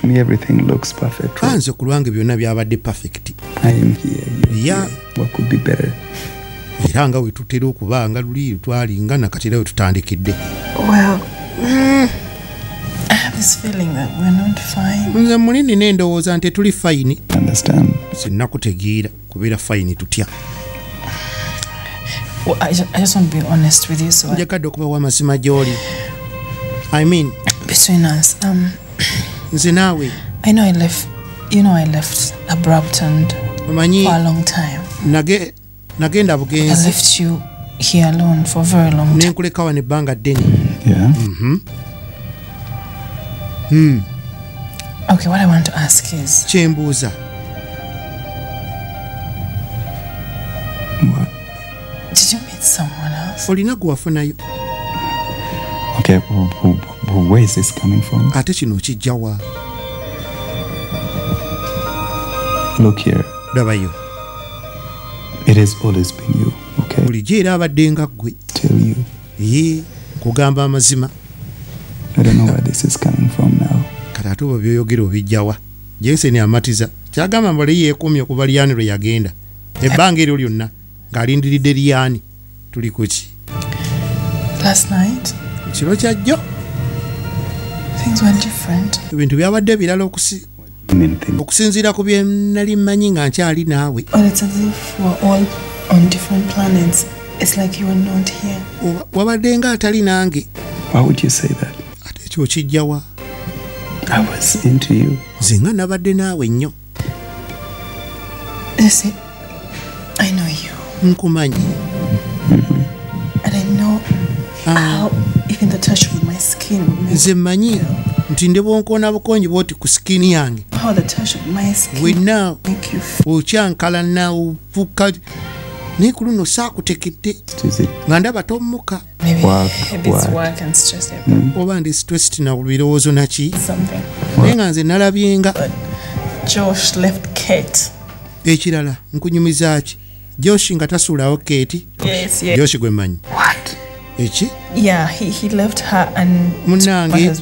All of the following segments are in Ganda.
To me, everything looks perfect. Anze ku lwange byonna byabadde perfect I am here. You're Yeah. here. What could be better? era nga wetutera okuba nga luli twalinga nakati era wetutandikidde Well, mm, I have this feeling that we're not fine. nze muli nina endowooza nti tuli fayini Understand? sinnakutegeera kubeera fayini tutya Well, I, ju- I just want to be honest with you. So, I, njagadde okubawa amazima gy'oli i mean between us, um, nze naawe I know I left. You know, I left abrupt and omanyi for a long time. nage- nagenda I bugenzi left you here alone for a very long time. nenkuleka wano ebbanga ddene Yeah. Okay, what I want to ask is, kyembuuza What? did you meet someone else? olina gwe wafunayo Okay. who, wh- wh- where is this coming from? ate kino okijjawa Look here. labayo It has always been you. Okay. bulijjo era abadde nga ggwe Tell you. ye kugamba amazima I don't know where this is coming from now. kati ate oba byoyogera obijjawa jenseni amatiza kyagamba mbale yeekuumye okuva liyani lwe yagenda ebbanga eryo lyonna ng'alindiridde liyani tuli ku ki Last night, kiro kyajjo. Ebintu byabadde ebirala okusinziira ku bye nali mmanyi nga nkyali naawe Well, it's as if we're all on different planets. It's like you are not here. Oba- wabadde nga atali nange Why would you say that? ate ekyo kijjawa I was into you. nze nga nabadde naawe nnyo You see, I know you, nkumanyi nze mmanyi nti ndi bwonkoona bukonyi bwoti ku sikini yange. How the touch of my skin. Wenna okyankalana ofuka naye ku luno it nga ndaba tommuka. Maybe, Work, maybe it's work. work and stress. Yeah, oba ndi stressed na birowoozo naki naye nga nze nalabyenga. Josh left Kate. ekirala nkunyumiza ki? Joshi nga tasuulawo keeti Yes, yes. joshi gwe mmanyi. What? Eki Yeah, he, he left her and Munange,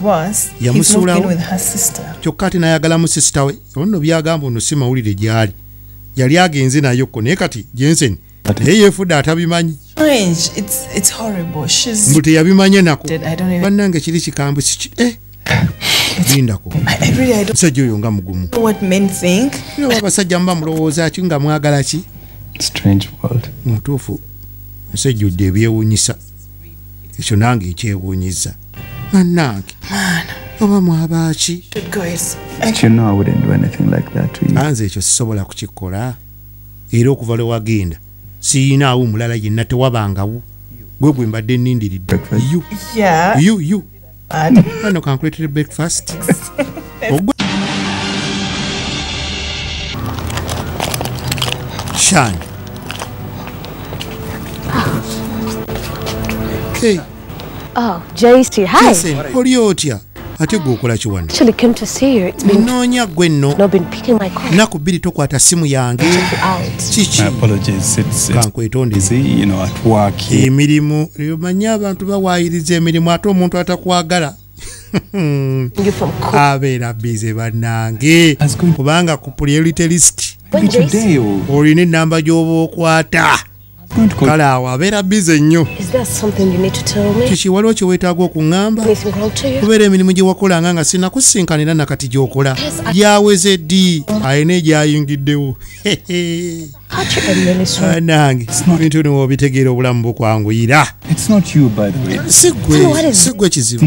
yamusuulawo. with her sister. kyokka ate nayagalamu sisita we ono byagamba ono si mawulire gyali yali agenze nayokko naye kati jensen naye yeefudde atabimanyi Strange. It's it's horrible. She's. mbu teyabimanye nako Did I don't even. bannange kiri kikambwe siki eh lindako I, I really I don't musajja oyo nga mugumu know what men think. era abasajja muba mulowooza ki nga mwagala ki mutuufu nsejjudde ebyewuunyisa ekyo nange ekyewuunyiza bannange oba mwabaaki Should go. It's But you know I wouldn't do anything like that to you. anze ekyo sisobola kukikola era okuva lwe wagenda siyinaawo mulala yenna tewabangawo gwe gwe mbadde nnindiridde Breakfast. you yeah. you you bad. ano kankuletere breakfast shani Hey, Oh, JC, hi. Jason, oli otya? Ate gwe okola ki wano? Actually came to see you. It's been noonya gwe nno. Not been picking my call. nnaku bbiri tokwata simu yange. Kiki? My apologies. It's, it's kankwetonde. busy, you know, at work. Emirimu omanyi abantu bawaayiriza emirimu ate omuntu atakwagala. Abeera bize bannange. Kubanga ku priority list. Oh, olina enamba gy'oba okwata I'm going to call. kale awo abeera bize nnyo. Is there something you need to tell me? kiki waliwo kye weetaaga okuŋŋamba kubeera emirimu gye wakolanga nga sinakusinkanira nakati gy'okola. Gyaweze ddi? Ayina egyayingiddewo. So? nange. Ebintu bino wobitegeera obulamu bukwanguyira It's not you, by the way. si What gwe is si it? gwe kizibu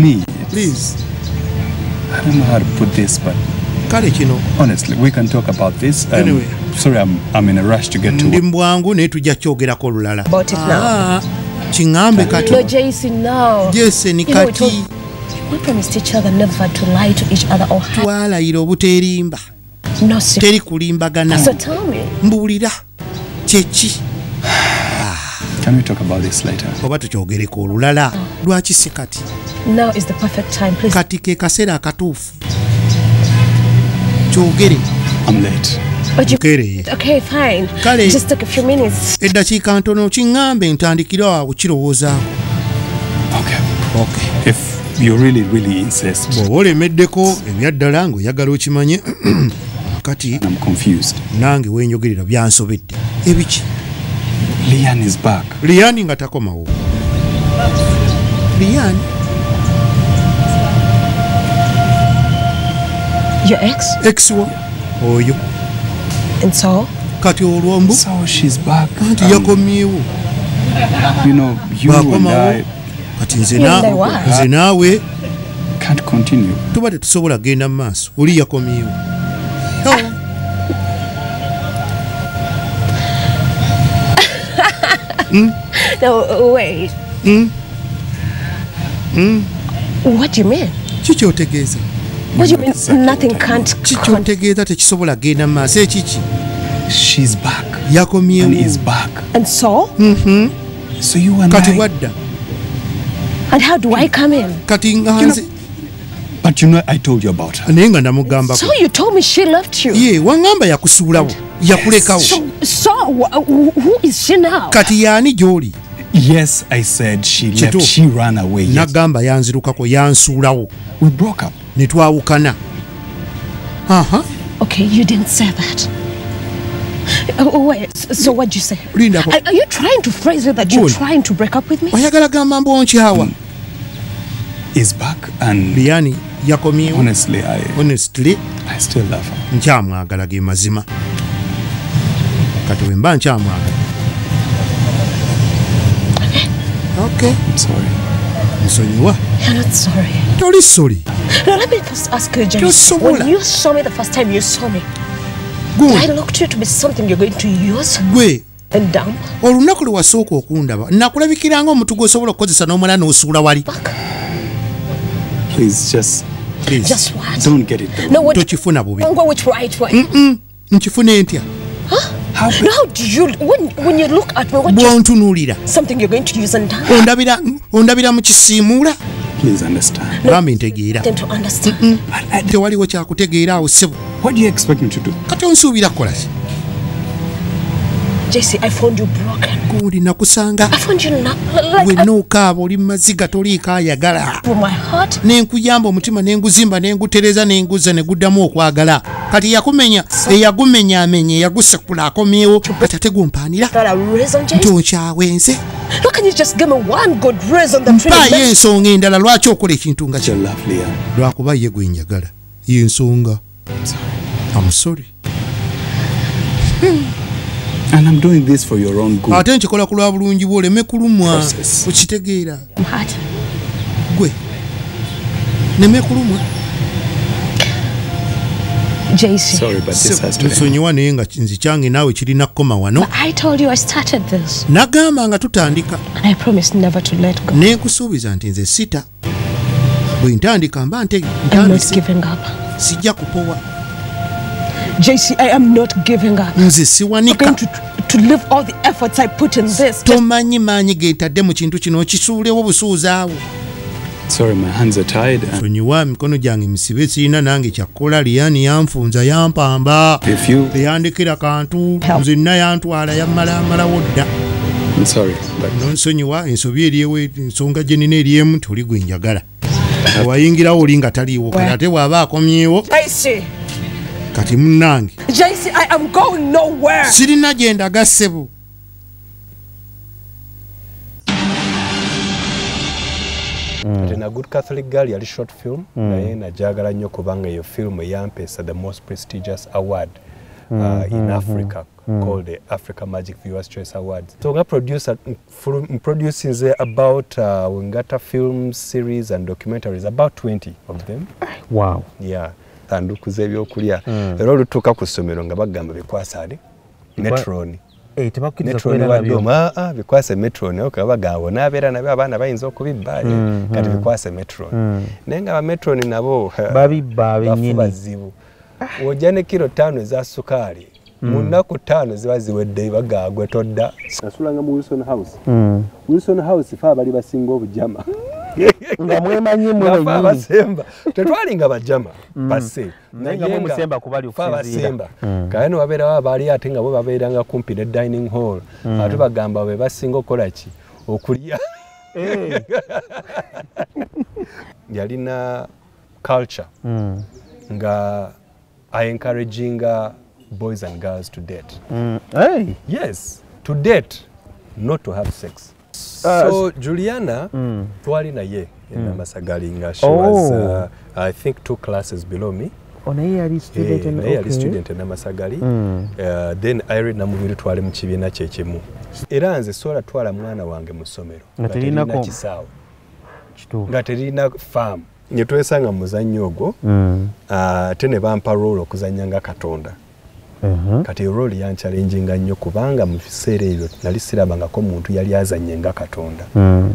Kale kino honestly, we can talk about this. Um, Anyway. Sorry, I'm, I'm in a rush to get to ndi work. mu bwangu naye tujja kyogerako olulala About it now. Ah, kiŋŋambe kati told, kati we promised each other never to lie to each other or hide. twalayira secret. teri kulimbagana So tell me, mbuulira kyeki Can we talk about this later? oba tukyogereko olulala lwaki si kati now is the perfect time. Please. kati ke kaseera akatuufu kyogere fine. Kale. Just take a few minutes. eddakiika ntono kiŋŋambe ntandikire awo kirowoozaako Okay. okay. If you really, really insist. bw'oba olemeddeko ebyaddala ng'oyagala okimanye kati I'm confused. nange wenjogerera byansobedde ebiki Leanne is back. liyani nga takomawo liyani Your ex? Ex wa? oyo And so? kati olwombu So she's back. anti Um, yakomyewo you know, you and bakomawo I kati nze You and na- I what? nze naawe can't continue. tuba tetusobola genda mu maaso oli yakomyewo Oh. No, uh, wait. Mm? kikyotegeeza What do you mean Exactly nothing kikyotegeeza tekisobola kgenda mu maaso ekiki She's back. yakomyewo And is back. and so? So you and kati I. wadda And how do I come in? kati nga nze But you know, I told you about her. naye nga namugambako So you told me she left you. ye waŋŋamba yakusuulawo yakulekawo So, so wh- wh- who is she now? kati yaani gy'oli Yes, I said she left. Kituufu. She ran away. Yes. nagamba yanzirukako yansuulawo We broke up. Ne twawukana aha Okay, you didn't say that. Oh, wait, so what you say? Linda, Are, are you trying to phrase it that you're trying to break up with me? oyagala gamba mbonkyawa Is back. And yakomyewo honestly, I, honestly I still love her. nkyamwagala ge mazima kati wemba nkyamwagala Okay. I'm sorry. nsonyiwa You're not sorry. toli soli Now, let me first ask you, James. Tosobola. When you saw me the first time you saw me, did I gwe look to you to be something you're going to use gwe and dump? olunaku lwe wasooka okundaba nakulabikiranga omuntu gwosobola okukozesa n'omala n'osuula wali Fuck. Please, just Please, Just what? don't get it though. No, what? tokifuna bubi Don't go which right way. nkifune ntya How Now, how do you, when, when you look at me, what you, bwontunuulira something you're going to use and dump? ondabira ondabira mu kisiimuula Please understand. Gambe ntegeera. Then to understand. I, I, tewaliwo kyakutegeera awo ssebo what do you expect me to do? kati onsuubira kukola JC, I found you broken. gundi nakusanga I found you not, like, wenna okaaba oli mumaziga toliiko ayagala from my heart. nenkuyamba omutima nenguzimba nengutereza nenguzza ne guddamu okwagala kati yakumenya eyagumenyaamenya eyagusekula akomyewo kati ate gumpaanira Got a reason, nti onkyawenze How can you just give me one good reason that really mpaayo ensonga endala lwaki okola ekintu nga Leah. lwakuba ye gwe njagala yensonga I'm sorry. And I'm doing this for your own good. ate nkikola ku lwa bulungi bwe oleme kulumwa okitegeera I'm hurt? gwe neme kulumwa JC. Sorry, but this has to end. nsonyiwa naye nga nzi kyange naawe kirina kukoma wano I told you I started this. nagamba nga tutandika And I promised never to let go. nenkusuubiza nti nze sita bwe ntandika mba nte- I'm not giving up. sijja kupowa JC, I am not giving up. nze siwanika. Going to, to live all the efforts I put in this. Tomanyi maanyi gentadde mu kintu kino okisuulewo busuuzaawo Sorry, my hands are tied. Sonyiwa mikono gyange misibe sirina nange kyakkola liyani yanfunza yampamba. If you, teyandikira kantu nzenna yantwala yammala amalawo dda I'm sorry, but nonsonyiwa ensobi eriewo ensonga gye nina eriemu toli gwe njagala. Wayingirawo oli nga taliiwo kati ate bw'aba akomyewo. JC, kati munnange JC, I am going nowhere. sirina gye ndaga ssebo kati na good catholic girl yali short film naye najagala nnyo kubanga eyo film eyampeesa the most prestigious award uh, in africa called the africa magic viewers choice awards. So nga producer there about uh, wengata film series and documentaries about 20 of them. Wow. Yeah sanduku z'ebyokulya era olutuuka ku ssomero nga bagamba bikwasa ali metroni. Eh, nabyo. waddomu aa bikwase metroni. Ok bagamba naabeera nabyo abaana bayinza okubibba mm, kati bikwase metroni. Mm. naye nga bametroni nabo babibba abennyini bazibu. Wojja ne kiro ttaano eza sukaali. Mu nnaku ttaano ziba ziwedde bagaa gwe todda nasulanga mu wilson house. Wilson house fe abali basinga obujama nga mwemanyi mwe Nga fe wennyini. abasemba tetwali nga bajama base Naye nga mwe musemba kuba ali fe okusinziira. abasemba kale nobabeerawo abaali ate nga bo babeeranga kumpi ne dining hall ate bagamba be basinga okukola ki? Okulya. Eh. yalina culture Mm. nga encouraginga boys and girls to date. Mm. Yes to date not to have sex so juliana Mm. twali naye enamasagali nga she Oh. was uh, i think two classes below me Oh, naye yali student Eh, and- naye yali okay. student enamasagali Mm. Uh, then irene namubiri twali mu kibiina kyekimu era nze sola twala mwana wange mu ssomero Nga terina kisaawe nga terina faamu ne twesanga mu muzannyo ogwo Mm. ate ne bampa roolo okuzannya nga katonda Mhm. kati roolo yankyalenjinga nnyo kubanga mu biseera ebyo nali sirabangako muntu yali azanye nga katonda Mm.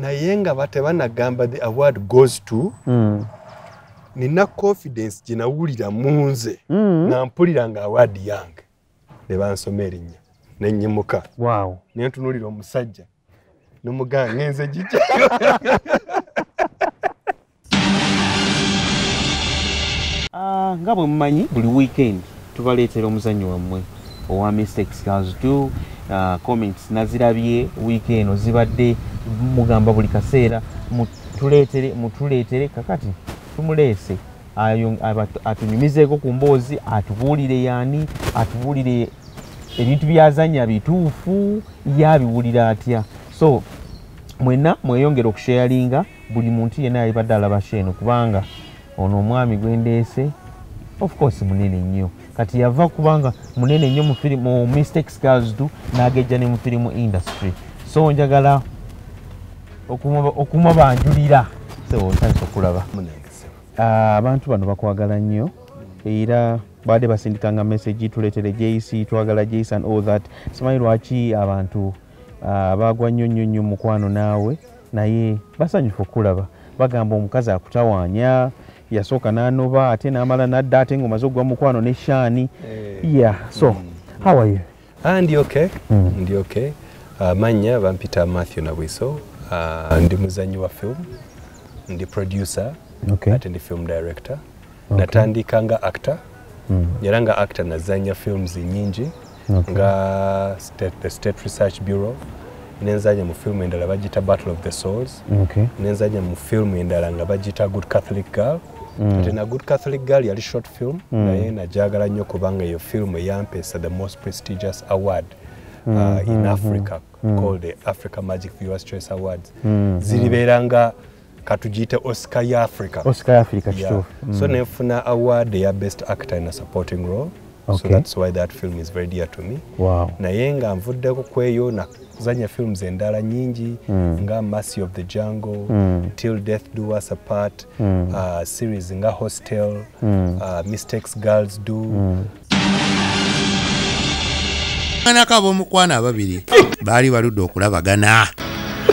naye nga batebanagamba the award goes to Mm. nina confidence gye nawulira mu nze nga mpulira nga awaadi yange ne bansoma erinnya nenyimuka Wow. naye ntunuulira omusajja nomugamba ngenze gijja Ah, nga bwe mumanyi buli weekend tubaleetera omuzannyo wammwe owa mistakes girls do uh, comments nazirabye wiiki eno zibadde mugamba buli kaseera mutuleetere mutuleetere kakati tumuleese. Atunyumizeeko ku mboozi atubuulire yaani atubuulire ebintu byazanya bituufu yabiwulira atya? So mwenna mweyongera okusharinga buli muntu yenna yalibadde alaba sheeno kubanga ono omwami gwendeese of course munene nnyo kati yava kubanga munene nnyo mu mistakes girls do n'agejja ne mu firimu industry. So njagala okumubanjulira so ntandisa okulaba. Ah, abantu bano bakwagala nnyo. Era baadde basindikanga message tuleetere jc twagala jc and all that. Simanyi lwaki abantu ah, bagwa nnyo nnyo nnyo mukwano naawe? Naye basanyufu okulaba. Bagamba omukazi akutawaanya yasooka n'anoba ate n'amala n'adda ate ng'omaze ogwa mukwano ne shaani. Ya so how are you? Ah, ndi okay. Mm. ndi okay. Uh, manya bampita matthew nabwiso uh, ndi muzanyi wa film. Ndi producer. Okay. Ate ndi film director. Okay. natandika nga actor. Mm. era nga actor nazanya films nyingi. Okay. nga state, the state research bureau. Nenzanya mu filmu endala bagita battle of the souls. Okay. Nenzanya mu filmu endala nga bagita good catholic girl Mm. ate na good catholic girl yali short film Mm. naye najagala nnyo kubanga eyo film eyampeesa the most prestigious award uh, in africa called the africa magic viewers choice awards Mm. ziribeera nga katugiyite oscar ya africa oscar africa Yeah. kituufu so nenfuna award eya best actor in a supporting role so Okay. that's why that film is very dear to me wow naye nga nvuddeko kweyo nazanya films endala nyingi Mm. nga mercy of the jungle Mm. till death do us apart Mm. uh, series nga hostel Mm. uh, mistakes girls do mm. kanaka ab'omukwano ababiri baali baludde okulabagana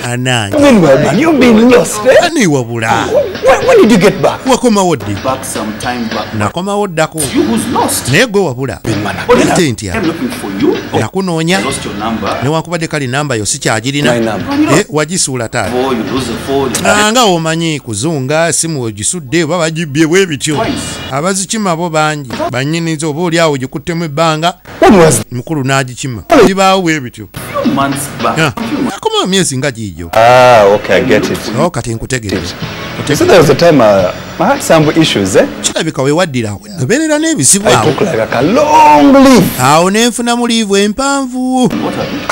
anange Meanwhile, been lost, ani wabula When, when did you get back? wakomawo ddi back some time back. nakomawo ddako You who's lost? naye gwe wabula What ate ntya I'm looking for you. Oh, nakunoonya I lost your number. newankubadde kale namba yo My sikyagirina number. Eh, wagisuula taata Before you lose the phone. Ah, nga omanyi kuzunga simu ogisudde oba bagibbye bwe bityo abazikima bo bangi bannyiniza oba oli awo gikuttemu ebbanga When was mukulu n'agikima zibaawo bwe bityo few months back. Yeah. akomawo miezi nga hiyo. Ah, okay, I get it. No, kati nkutegereza So there was a time uh, I had some issues, eh? kirabika nevi, sivu n'ebizibu I awo took like a long leave. awo nenfunamu liivu empanvu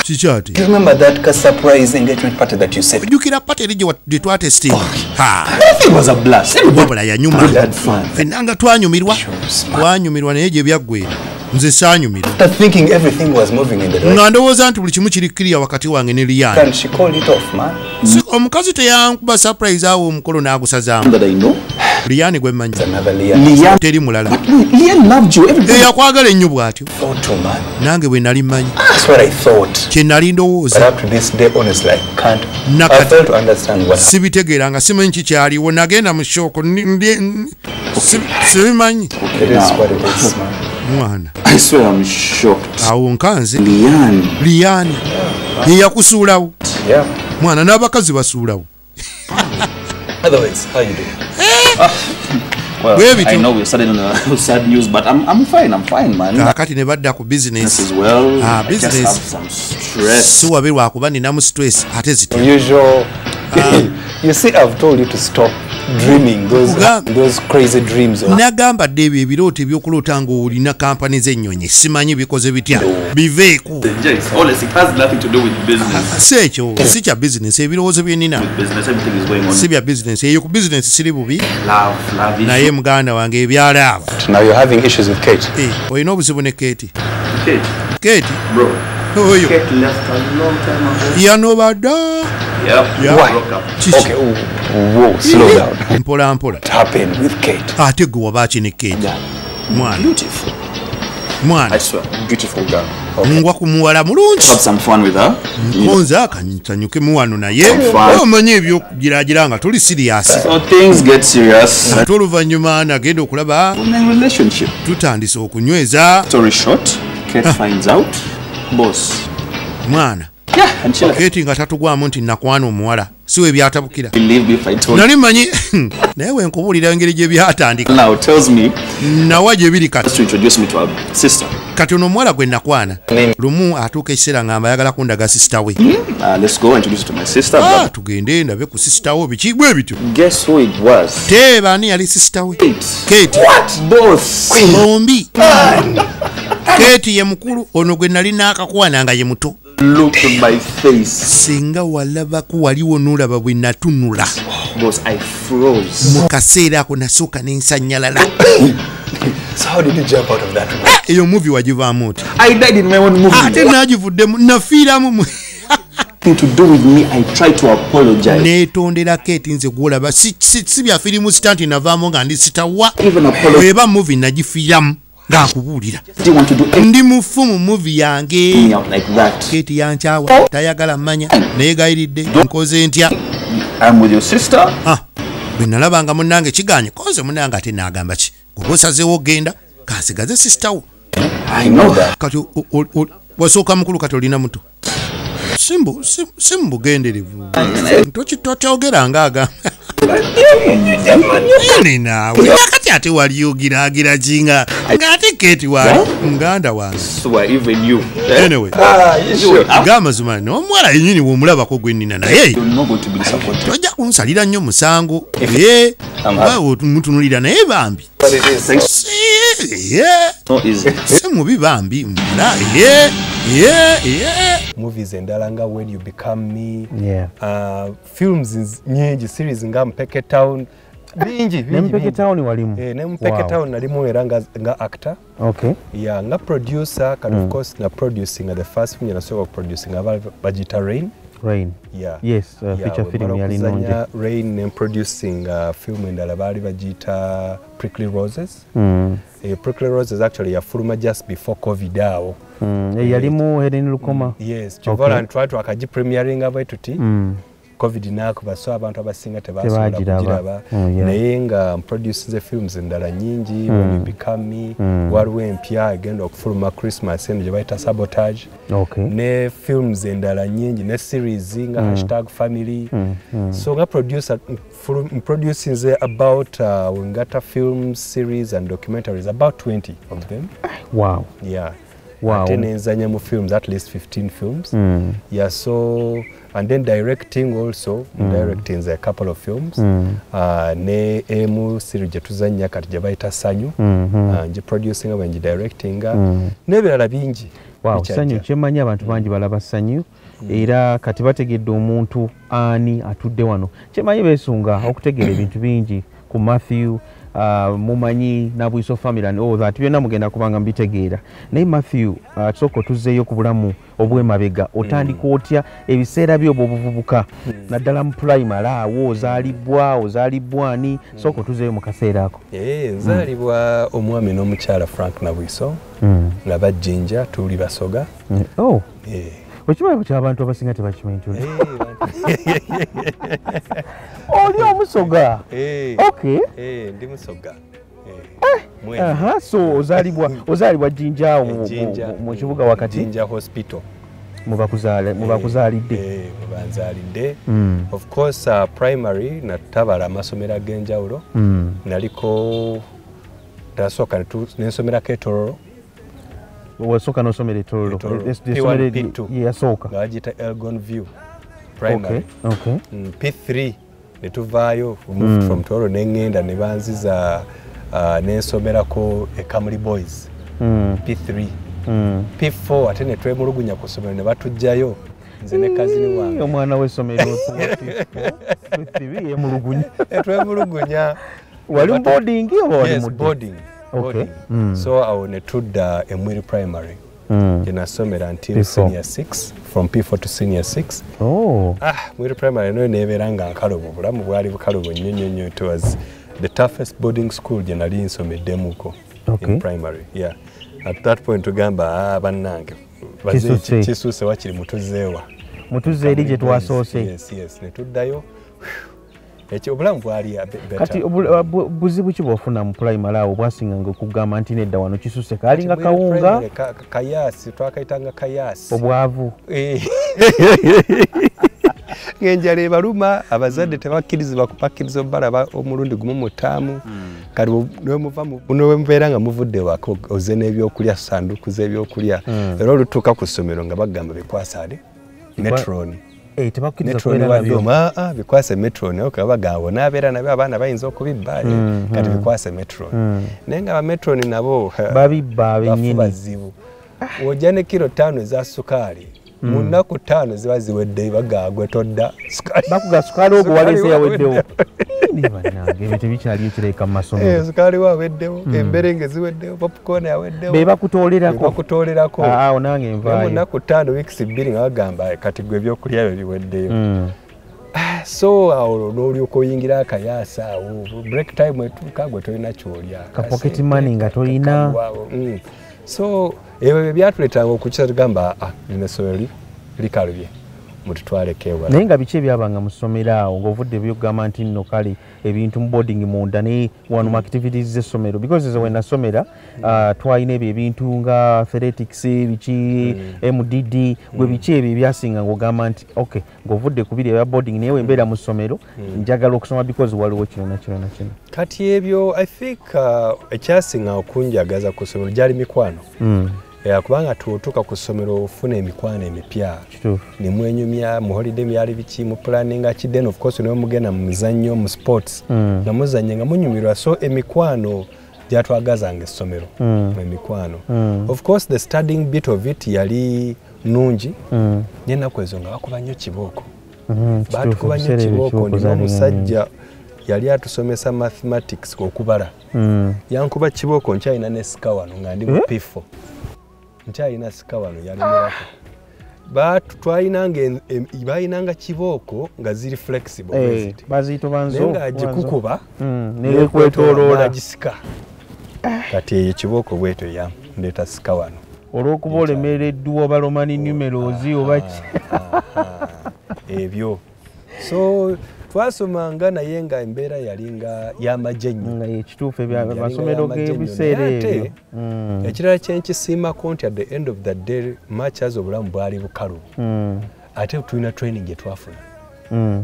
Chichati. Do you remember that surprise engagement party that you said? ojjukira pateri gye wa- gye twatestinga ha Everything was a blast. Wabula yanyuma had fun. fenna nga twanyumirwa twanyumirwa naye gye byaggwera nze right nga ndowooza nti buli kimu kiri kiriya wakati wange ne liyani. Si- omukazi teyankuba surprise awo omukolo n'agusazaamu. Liyani gwe mmanyi. Liam. teri mulala. Eyakwagala ennyo bw'atyo. man. nange bwe nali mmanyi. Kye nali ndowooza. Nakati. sibitegeera nga simanyi kikyaliwo nagenda mu shooko sibimanyi Mwana I swear I'm shocked. awo nkanze Lian. liyani yeyakusuulawo Yeah. mwana n'abakazi basuulawo Otherwise, how you doing? Well, Where I know we're starting on a sad news, but I'm, I'm fine. I'm fine, man. kaakati ne badda ku Business bizinesi as well. Ah, I just business. have some stress. si wabe lwakuba ninamu stress ate The usual you see, I've told you to stop Of, nagamba dde ebyo ebirooto ebyokuloota ng'olina kampani z'ennyonyi simanyi bikoze bitya? Biveeko business. si ekyo si kya bizinesi ebirowoozo byenina si bya bizinesi eyo ku bizinesi siri bubi. Naye muganda wange Kate. Eh, olina obuzibu ne keeti keeti. Oyo Kate left a long time ago. yanobadda Yep. Yeah. Why? Kiki? Okay, whoa, whoa, slow down. mpola mpola What happened with Kate? ate gwe wabaki ne keeti mwana Beautiful. mwana I swear. Beautiful girl. ngwa ku muwala mulungi Have some fun with her. You know. nkonze akanyukemu wano naye Fine. omanyi ebyokugiragira nga tuli siriyasi get ate oluvannyuma nagenda okulaba In a relationship. tutandise okunyweza Boss. mwana keeti nga tatugwamu nti nakwana omuwala siwe you. nali manyi naye wenkubuulira engeri gye byatandika. Now tells me nawa gye biri kati. to introduce me to her sister. kati ono omuwala gwe nakwana. Lumu atuuka ekiseera ngamba ayagala kundaga sisita we. Uh, let's go introduce you to my sister. Ah, tugende ndabe ku sisita wo biki bwe bityo. Guess who it was? teeba ani yali sisita we? Boss. bombi. Keeti ye mukulu ono gwe nali naakakwana nga ye muto Look at my face. singa walabako waliwo n'olaba bwe natunula Boss, I froze. mu kaseera ako nasooka n'ensanyalala So how did you jump out of that room? eyo muvi wagivaamu oti I died in my own movie. ate nagivuddemu nafiiramu to do with me. I tried to apologize. neetondera keeti nze gwolaba si, si, si bya firimu sita nti navaamu nga ndi sitawa Even apologize. eba muvi nagifiiramu nga nkubuulira Didn't want to do anything ndi mufu mu muvi yange keeti yankyawa tayagala mmanya neegayiridde nkoze ntya I'm with your sister. Ah, bwe nalabanga munnange kiganye koze munnange ate naagamba ki gwoba osazeewo ogenda kansigaze sisitawo kati wasooka mukulu kati olina muto si- si mu bugenderevu tokyogera ngaaga naawe kati ate waliyogiraagira kinga ng'ate keeti wali muganda wange So I even you. anyway. Ah, n'omuwala yenyini w'omulabako gwe nnina naye. Tojja kunsalira nnyo musango ye mutunulira naye bambi. Si, mubi bambi mbula ye ye ye. Movies endala nga when you become me. Yeah. uh, films nyingi series nga mpeke town bingi bingi, bingi. town walimu. Eh, ne mpeke Wow. town nalimu era nga, nga actor. Okay. Yeah, nga producer kati of course na producing the first film yanasooka okuproducing aba bagita rain. Rain. Yeah. yes uh, Yeah, feature film yali nonje. rain ne producing uh, film endala bali bagiyita prickly roses. Mm, eh, prickly roses actually yafuluma just before covid awo mm, eh, yalimu helen lukoma. yes Okay. kyovaola twali twakagipremieringa bwe tuti. Mm, covid nakuba so abantu abasinga tebasobola kugiraba. Yeah. naye nga mproducinze films endala nyingi become me Mm. waliwo empya egenda okufuluma christmas eno gye bayita sabotage. Ne films endala nyingi ne series nga hashtag family. Mm, mm. so nga producer mproducinze about uh, wengata films series and documentaries about 20 of them. Wow. Yeah. Ate nenzanya mu films at least 15 films. Mm, yeah so and then directing also directing a couple of films. Mm, uh, ne emu siri gye tuzannya kati gye bayita sanyu. Mhm. uh, ngiproducinga bwe ngidirectinga Mm. n'ebirala bingi. Wow bikyajja. sanyu kyemanyi abantu bangi balaba sanyu. Era kati bategedde omuntu ani atudde wano? Kyemanyi beesunga okutegeera ebintu bingi ku matthew uh, mumanyi nabwiso family and all that byonna mugenda kubanga mubitegeera naye matthew uh, tusooka otuzzeeyo ku bulamu obwemabega otandika otya ebiseera byo obwo obuvubuka naddala mu primary awo ozaalibwa ozaalibwa ani? Sooka otuzzeeyo mu kaseera ako. Eh, nzaalibwa omwami n'omukyala frank nabwiso nga bajjinja tuli basoga. Oh. Eh, okimanyi kya abantu abasinga tebakimanyi nti oli- omusoga? Okay. Ndi musoga. Eh, aha so ozaalibwa ozaalibwa jjinja awo mu- kibuga wakati? Jinja hospital. Mubakuzaalidde mubanzaalidde Mm, of course uh, primary natabala amasomero ag'enjawulo. Mm. naliko tasooka netu- nensomerako etololo wasooka n'osomera etololo Etololo. Es- es- P1, essomero P2. lye yasooka nga bagiyita elgon view primary. Mm, p3 ne tuvaayo moved from toro neŋŋenda ne banziza uh, nensomerako e Camry boys. Mm, p3 mm. p4 ate ne twemulugunya ku ssomero ne batugjayo nze ne kazini wange. omwana w'essomero yemulugunya Ne twemulugunya wali Batu- boarding? Oba wali mudde? boarding. So awo ne tudda emwiri primary. Mm. gye nasomera until P4. senior 6 from p4 to senior 6 Oh. ah mwiri primary noyo nebeera nga nkalubo obulamu bwali bukalubo nnyo nnyo nnyo. It was the toughest boarding school gye nali nsomeddemuko Okay. in primary yeah. At that point tugamba ah bannange kisuuse wakiri mutuzeewa. Mutuze eri gye twasoose. Yes yes. Netuddayo ekyo obulamu bwali kati buzibu ki bwofuna mu primary awo? Bwasinganga okugamba nti nedda wano kisuse kaalinga kawunga primary, ka- ka- kayaasi twakayitanga kayaasi obwavu. Eh. ng'enjala ebaluma abazadde tebakkirizibwa kupakkiriza obalaba omulundi gumu mu ttaamu kati nemubeera nga muvudde waka oze n'ebyokulya sanduku z'ebyokulya era olutuuka ku ssomero nga bagamba bikwasa ali metroni Eh, tebakkiriza metroni kubeera nabyo wabyomu aa bikwase metroni oka bagamba naabeera nabyo abaana bayinza okubibba eh, kati bikwase metroni naye nga bametroni nabo babibba bafu abennyini bazibu. Wojja ne kiro ttaano eza sukaali mu nnaku ttaano ziba ziwedde bagagwe todda. Sukaali bakuga sukaali ogwo waleese yaweddewo waweddewo. ne bannange ebyo tebikyaliyo kireka mu Eh, masomero sukaali waweddewo emberenge ziweddewo popcorn yaweddewo. Be bakutoolerako bakutoolerako awo nange naye mu nvaayo nnaku ttaano wiikisi bbiri nga bagamba kati gwe ebyokulya byo biweddeyo. Mm. so awo n'olyoka oyingira akayaasa awo break time etuuka gwe tolina kyolya. Ka pocket money nga tolina. Mm. so ebyo bye byatuleetanga okukisa tugamba "Ah, lino essomero li- likalubye mututwaleko ewala. Naye nga biki ebyabanga mu ssomero awo ng'ovudde byogamba nti nno kale ebintu mu boarding munda naye wano mu activities z'essomero because ze wenasomera ah, twalina ebyo ebintu nga athletics biki mdd gwe biki ebyo ebyasinga ng'ogamba nti ok ng'ovudde ku biri ebya boarding naye wembeera mu ssomero njagala okusoma because waliwo kino nakino nakino kati ebyo i think uh, ekyasinga okunjagaza ku ssomero gyali mikwano. Mm, kubanga tutuuka ku ssomero ofuna emikwano emipya nemwenyumya mu holiday byali biki mu planning ki then of course ne mugenda mu mizannyo mu sports Mm. nga muzannye nga munyumirwa. So emikwano gyatwagazanga essomero Mm. emikwano. Mm. of course the studying bit of it yali nungi. Naye ennaku ezo nga bakuba nnyo kibooko. Mhm, kituufu, batukuba nnyo kibooko kibooko omusajja yali atusomesa mathematics okubala. Yankuba kibooko nkyalina ne sika wano nga ndi mu Eh? pifo nkyalina sika wano yalemerako balinanga kibooko nga ziri flexible bwe ziti. baziyita banzo naye ng'agikukuba Mm, nekwetoloola n'agisika kati eyo kibooko bwetyo ya ndeeta sika wano. Olw'okuba olemereddwa numeros oba ki? Aha, ebyo. So twasomanga naye nga embeera yali nga y'amagye nnyo nga yekituufu Yali nga amasomero y'amagye nnyo. g'ebiseera ebyo. Mm, ekirala kyenkisiimako nti at the end of the day much as obulamu bwali bukalu mm, ate tulina training gye twafuna. Mm,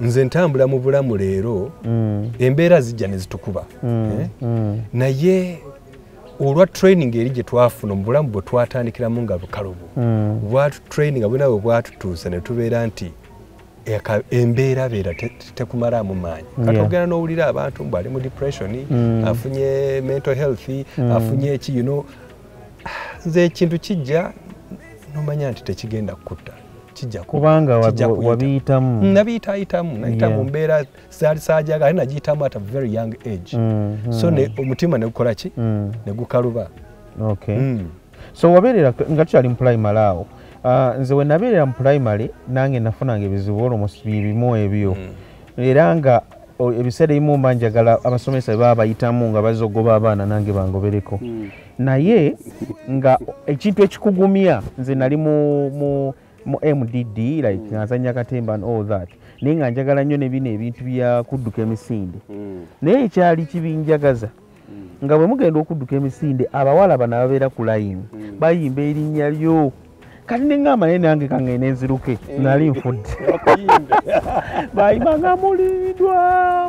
nze ntambula mu bulamu leero embeera zijja ne zitukuba. Mm, Eh? naye olwa training eri gye twafuna mu bulamu bwe twatandikiramu nga bukalubu bwatu training nga bulina bwe bwatutuusa ne tubeera nti eka- embeera beera te- te- tekumalamu maanyi ogenda n'owulira abantu mbu ali mu depression Mm. afunye mental health afunye eki you know nze ekintu kijja nomanya nti tekigenda kukutta kijja ku- kubanga wa- kijja wa- kuyita. wabiyitamu nabiyitaayitamu nayita Yeah. mu mbeera saajaga ate nagiyitamu at a very young age Mm, so mm, omutima ne gukola ki mm, ne gukaluba okay. Mm. so wabeerera nga tukyali mu primary awo nze we nabeerera mu primary nange nafunanga ebizibu almost bibimu ebyo. Era nga ebiseera ebimu mba njagala abasomesa bwe baba bayitamu nga bazza ogoba abaana nange bangobereko. Naye nga ekintu ekikugumya nze nali mu, mdd like nga nzanya katemba and all that. Naye nga njagala nnyo ne bino ebintu bya kudduka emisinde. Naye ekyali kibinjagaza nga bwe mugenda okudduka emisinde abawala bano ababeera ku layini bayimba erinnya lyo kati neŋŋamba naye nange kangende nziruke nali nfudde. Bayimba nga mulindwa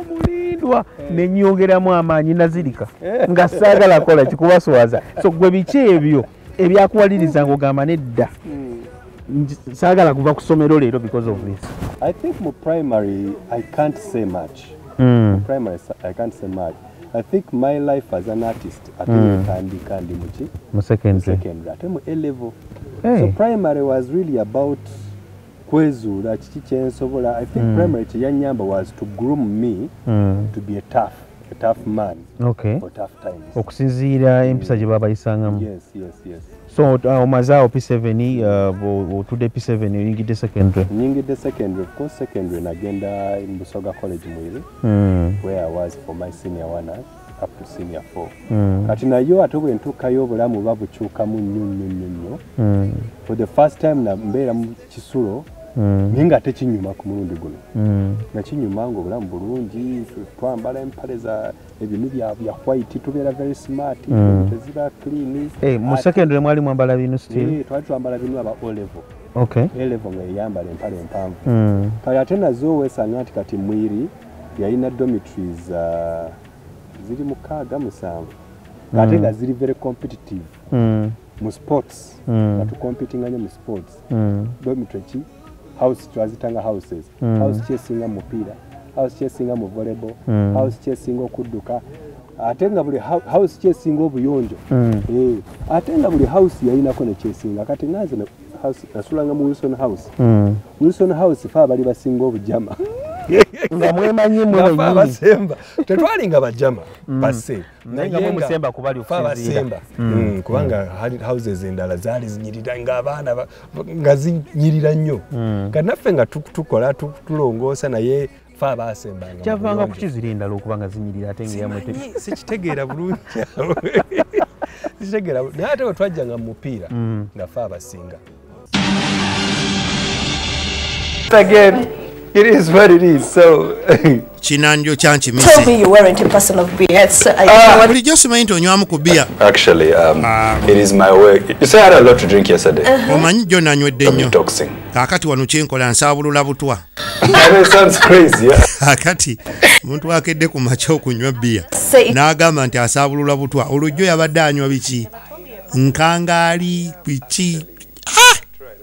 mulindwa. Nenyongeramu amaanyi nazirika. Nga saagala kola kikubaswaza so gwe biki ebyo ebyakuwaliriza ngaogamba nedda? Nj- saagala kuva ku ssomero leero because of this. I think mu primary I can't say much. Mm. Primary I can't say much. I think my life as an artist ate Mm. kandi kandi muki mu secondary secondary ate mu A level. Hey. So primary was really about kwezuula kiki kyensobola. I think Mm. primary kyeyanyamba was to groom me Mm. to be a tough, a tough man okay for tough times. okusinziira empisa gye baba bayisangamu Yes, yes, yes. So uh, omazaawo p7 uh, otudde p7 oyingidde secondary nyingidde secondary of course secondary nagenda in busoga college mwiri Mm. where i was for my senior one up to senior four Mm. kati nayo ate bwe ntuukayo obulamu buba bukyukamu nnyo nnyo nnyo nnyo Mm. for the first time mbeera mu kisulo. Naye nga tekinyuma ku mulundi guno Mm. nga kinyuma nga obulamu bulungi twambala empale za ebinu bya white tubeera very smart Mm. teziba clean Hey, mu Ate- secondary mwali mwambala binu still Eh, twali twambala binu aba o level okay A level nga yeyambala empale empanvu Mm. kale ate nazo weesanga nti kati mwiri yalina dormitories uh, ziri mukaaga musanvu ate Mm. nga ziri very competitive Mm. mu sports Mm. nga tucompetinga nnyo mu sports Mm. dormitory ki house twazitanga houses Mm. house kyesinga mu mupiira house kyesinga mu volleyball Mm. house kyesinga okudduka ate nga buli hou- house kyesinga obuyonjo Mm. Eh, ate nga buli house yalinako nekyesinga kati nanze ne- house- nasulanga mu wilson house Mm. wilson house fe abali basinga obujama nga mwemanyi mwe Nga fe wennyini. abasemba tetwalinga bajama Mm. base Naye nga mwe musemba ku bali fe okusinziira. abasemba Mm. Mm, kubanga hari- houses endala zaali zinyirira ngaabaana ba- nga zinyirira nnyo Mm. kati naffe nga tu- tukola tu- tulongoosa naye fe abaasembanga mu kyavanga buyonjo. kukizira endala okuba nga zinyirira ate ngeyamwe Simanyi, sikitegeera bulungi awo. sikitegeera bu- naye ate bwe twajjanga mu mupiira Mm. nga fe abasinga Again, it is what it is. So, kinanjo Tell kyankimise me you weren't a person of beer. So I don't know what bulijjo simanyi nti onywamu ku bbiya actually, um, it is my way. You say I had a lot to drink yesterday. omanyi jjo nanywedde nnyo kaakati wano kyenkola nsaabulula butwa. Kaakati omuntu akedde ku makya okunywa bbiya say n'agamba nti asaabulula butwa. Olujjo yabadde anywa biki? Nkangaali biki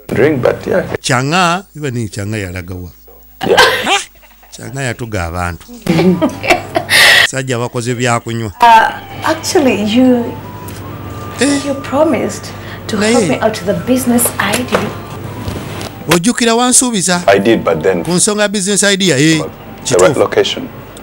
Drink, but yeah. kyanga iba ni kyanga yalagawa Yeah. kyanga yatuga abantu sajja bakoze byakunywa uh, actually you Eh. you promised to Naye. help me out with the business idea. ojjukira wansuubiza I did, but then ku nsonga ya business idea eh, the right kituufu location.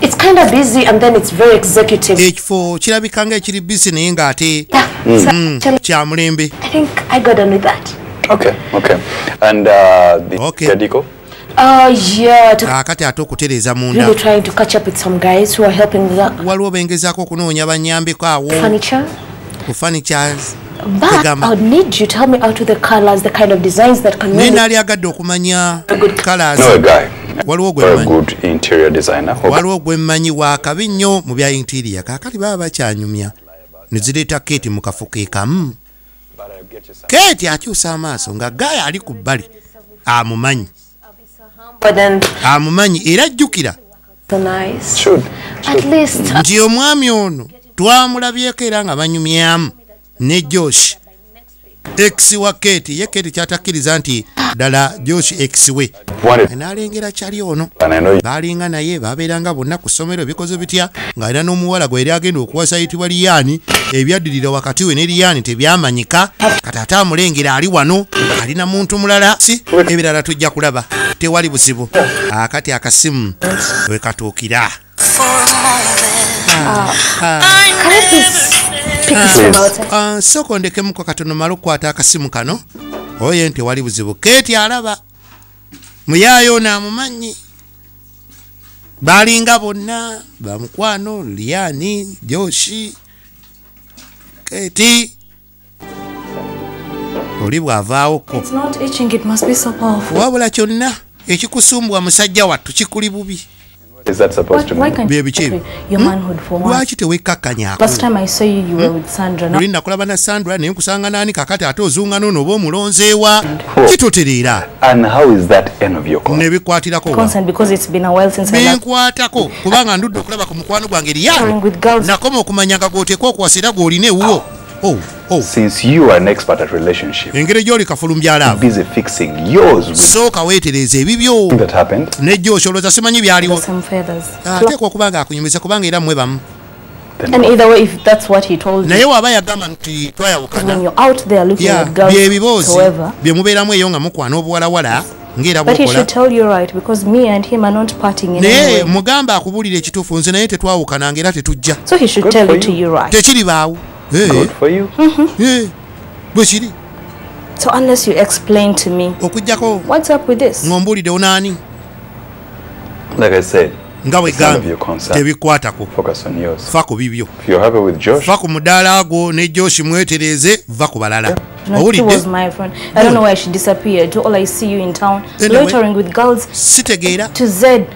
It's Rent, not eh, bad, and then ali feya little bit. It's kind of busy, and then it's very executive. ekifo kirabika nga ekiri bisi naye ng'ate yeah, so actually, kya mulembe I think I got on with that. Okay, okay. And uh, the Okay. Yadiko? Uh, yeah, to kaakati ate okutereeza munda really trying to catch up with some guys who are helping with that waliwo bengezaako okunoonya banyambeko awo furniture. ku furnitures But Tegamba. I would need you to help me out with the colors, the kind of designs that can naye really naali agadde okumanya colours No, a guy. Waliwo Very gwemmanyi waakabi nnyo mu bya interior. Kaakati baba bakyanyumya ne zireeta keeti mu kafo ke kamu keeti akyusa amaaso nga gaaya ali ku bbali amumanyi. But then amumanyi era ajjukira. So nice. Should. At least nti omwami ono twamulabyeko era nga banyumyamu ne josh x wa keeti ye keeti kyatakkiriza nti ddala josh x we. N'alengera kyali ono. Baalinga naye baabeeranga bonna ku ssomero bikoze bitya ng'alina n'omuwala gwe yali agenda okuwasa ayitibwa liyaani ebyaddirira wakati we ne liyaani tebyamanyika. Kati ate amulengera ali wano alina muntu mulala si? Ebirala tujja kulaba. Tewali buzibu. Akati akasimu we katuukira outside? Ah, sooka ondekemuko katono mala okukwata akasimu kano. Oye nti wali buzibu. Keeti alaba. Muyaayo naamumanyi baalinga bonna. Bamukwano liani joshi keeti oli bw'avaawoko. It's not itching. It must be so powerful. wabula kyonna ekikusumbwa musajja wattu kikuli bubi is that supposed What, to why mean? can't Bye you biki okay, your manhood for once? lwaki tewekkakkanyako Last time I saw you, you were with Sandra. Luli nakulaba na sandra naye nkusanga naani kakati ate ozunga noono oba omulonzeewa kitotereera And how is that end of your call? ne bikwatirako wa? concerned because it's been a while since I last binkwatako kubanga ndudde okulaba ku mukwano gwange with girls. nakoma okumanya nga gooteekwa okuwasa era gw'olina ewuwo Oh, oh. Since you are an expert at relationship, engeri gy'oli kafulumbyalaavu busy fixing yours with sooka weetereeza ebibyo that happened. nejjo osolooza simanyi byaliwo some feathers. ateekwa okuba nga akunyumiza kubanga era mmwe bamu Then And what? either way, if that's what he told naye you, waaba yagamba nti when twayawukana you're out there looking ya at girls, byebiboozi however, bye mubeeramu eyo nga mukwana obuwalawala ng'era but he bwokola should tell you right because me and him are not parting in naye any way. mugamba akubuulira ekituufu nze naye tetwawukananga era tetujja So he should Good for you. you. eh, bwe kiri So unless you explain to me okugjako what's up with this, ng'ombuulidde onaani. Like I said, nga bwe It's none of gambye your concern. tebikwatako focus on yours. fa ku bibyo. If you're happy with Josh, fa ku mudaala gwo ne joshi mwetereeze va ku balala. You know, he owulidde was my friend. I don't know why she disappeared. All I see you in town, loitering with girls sitegeera to Z,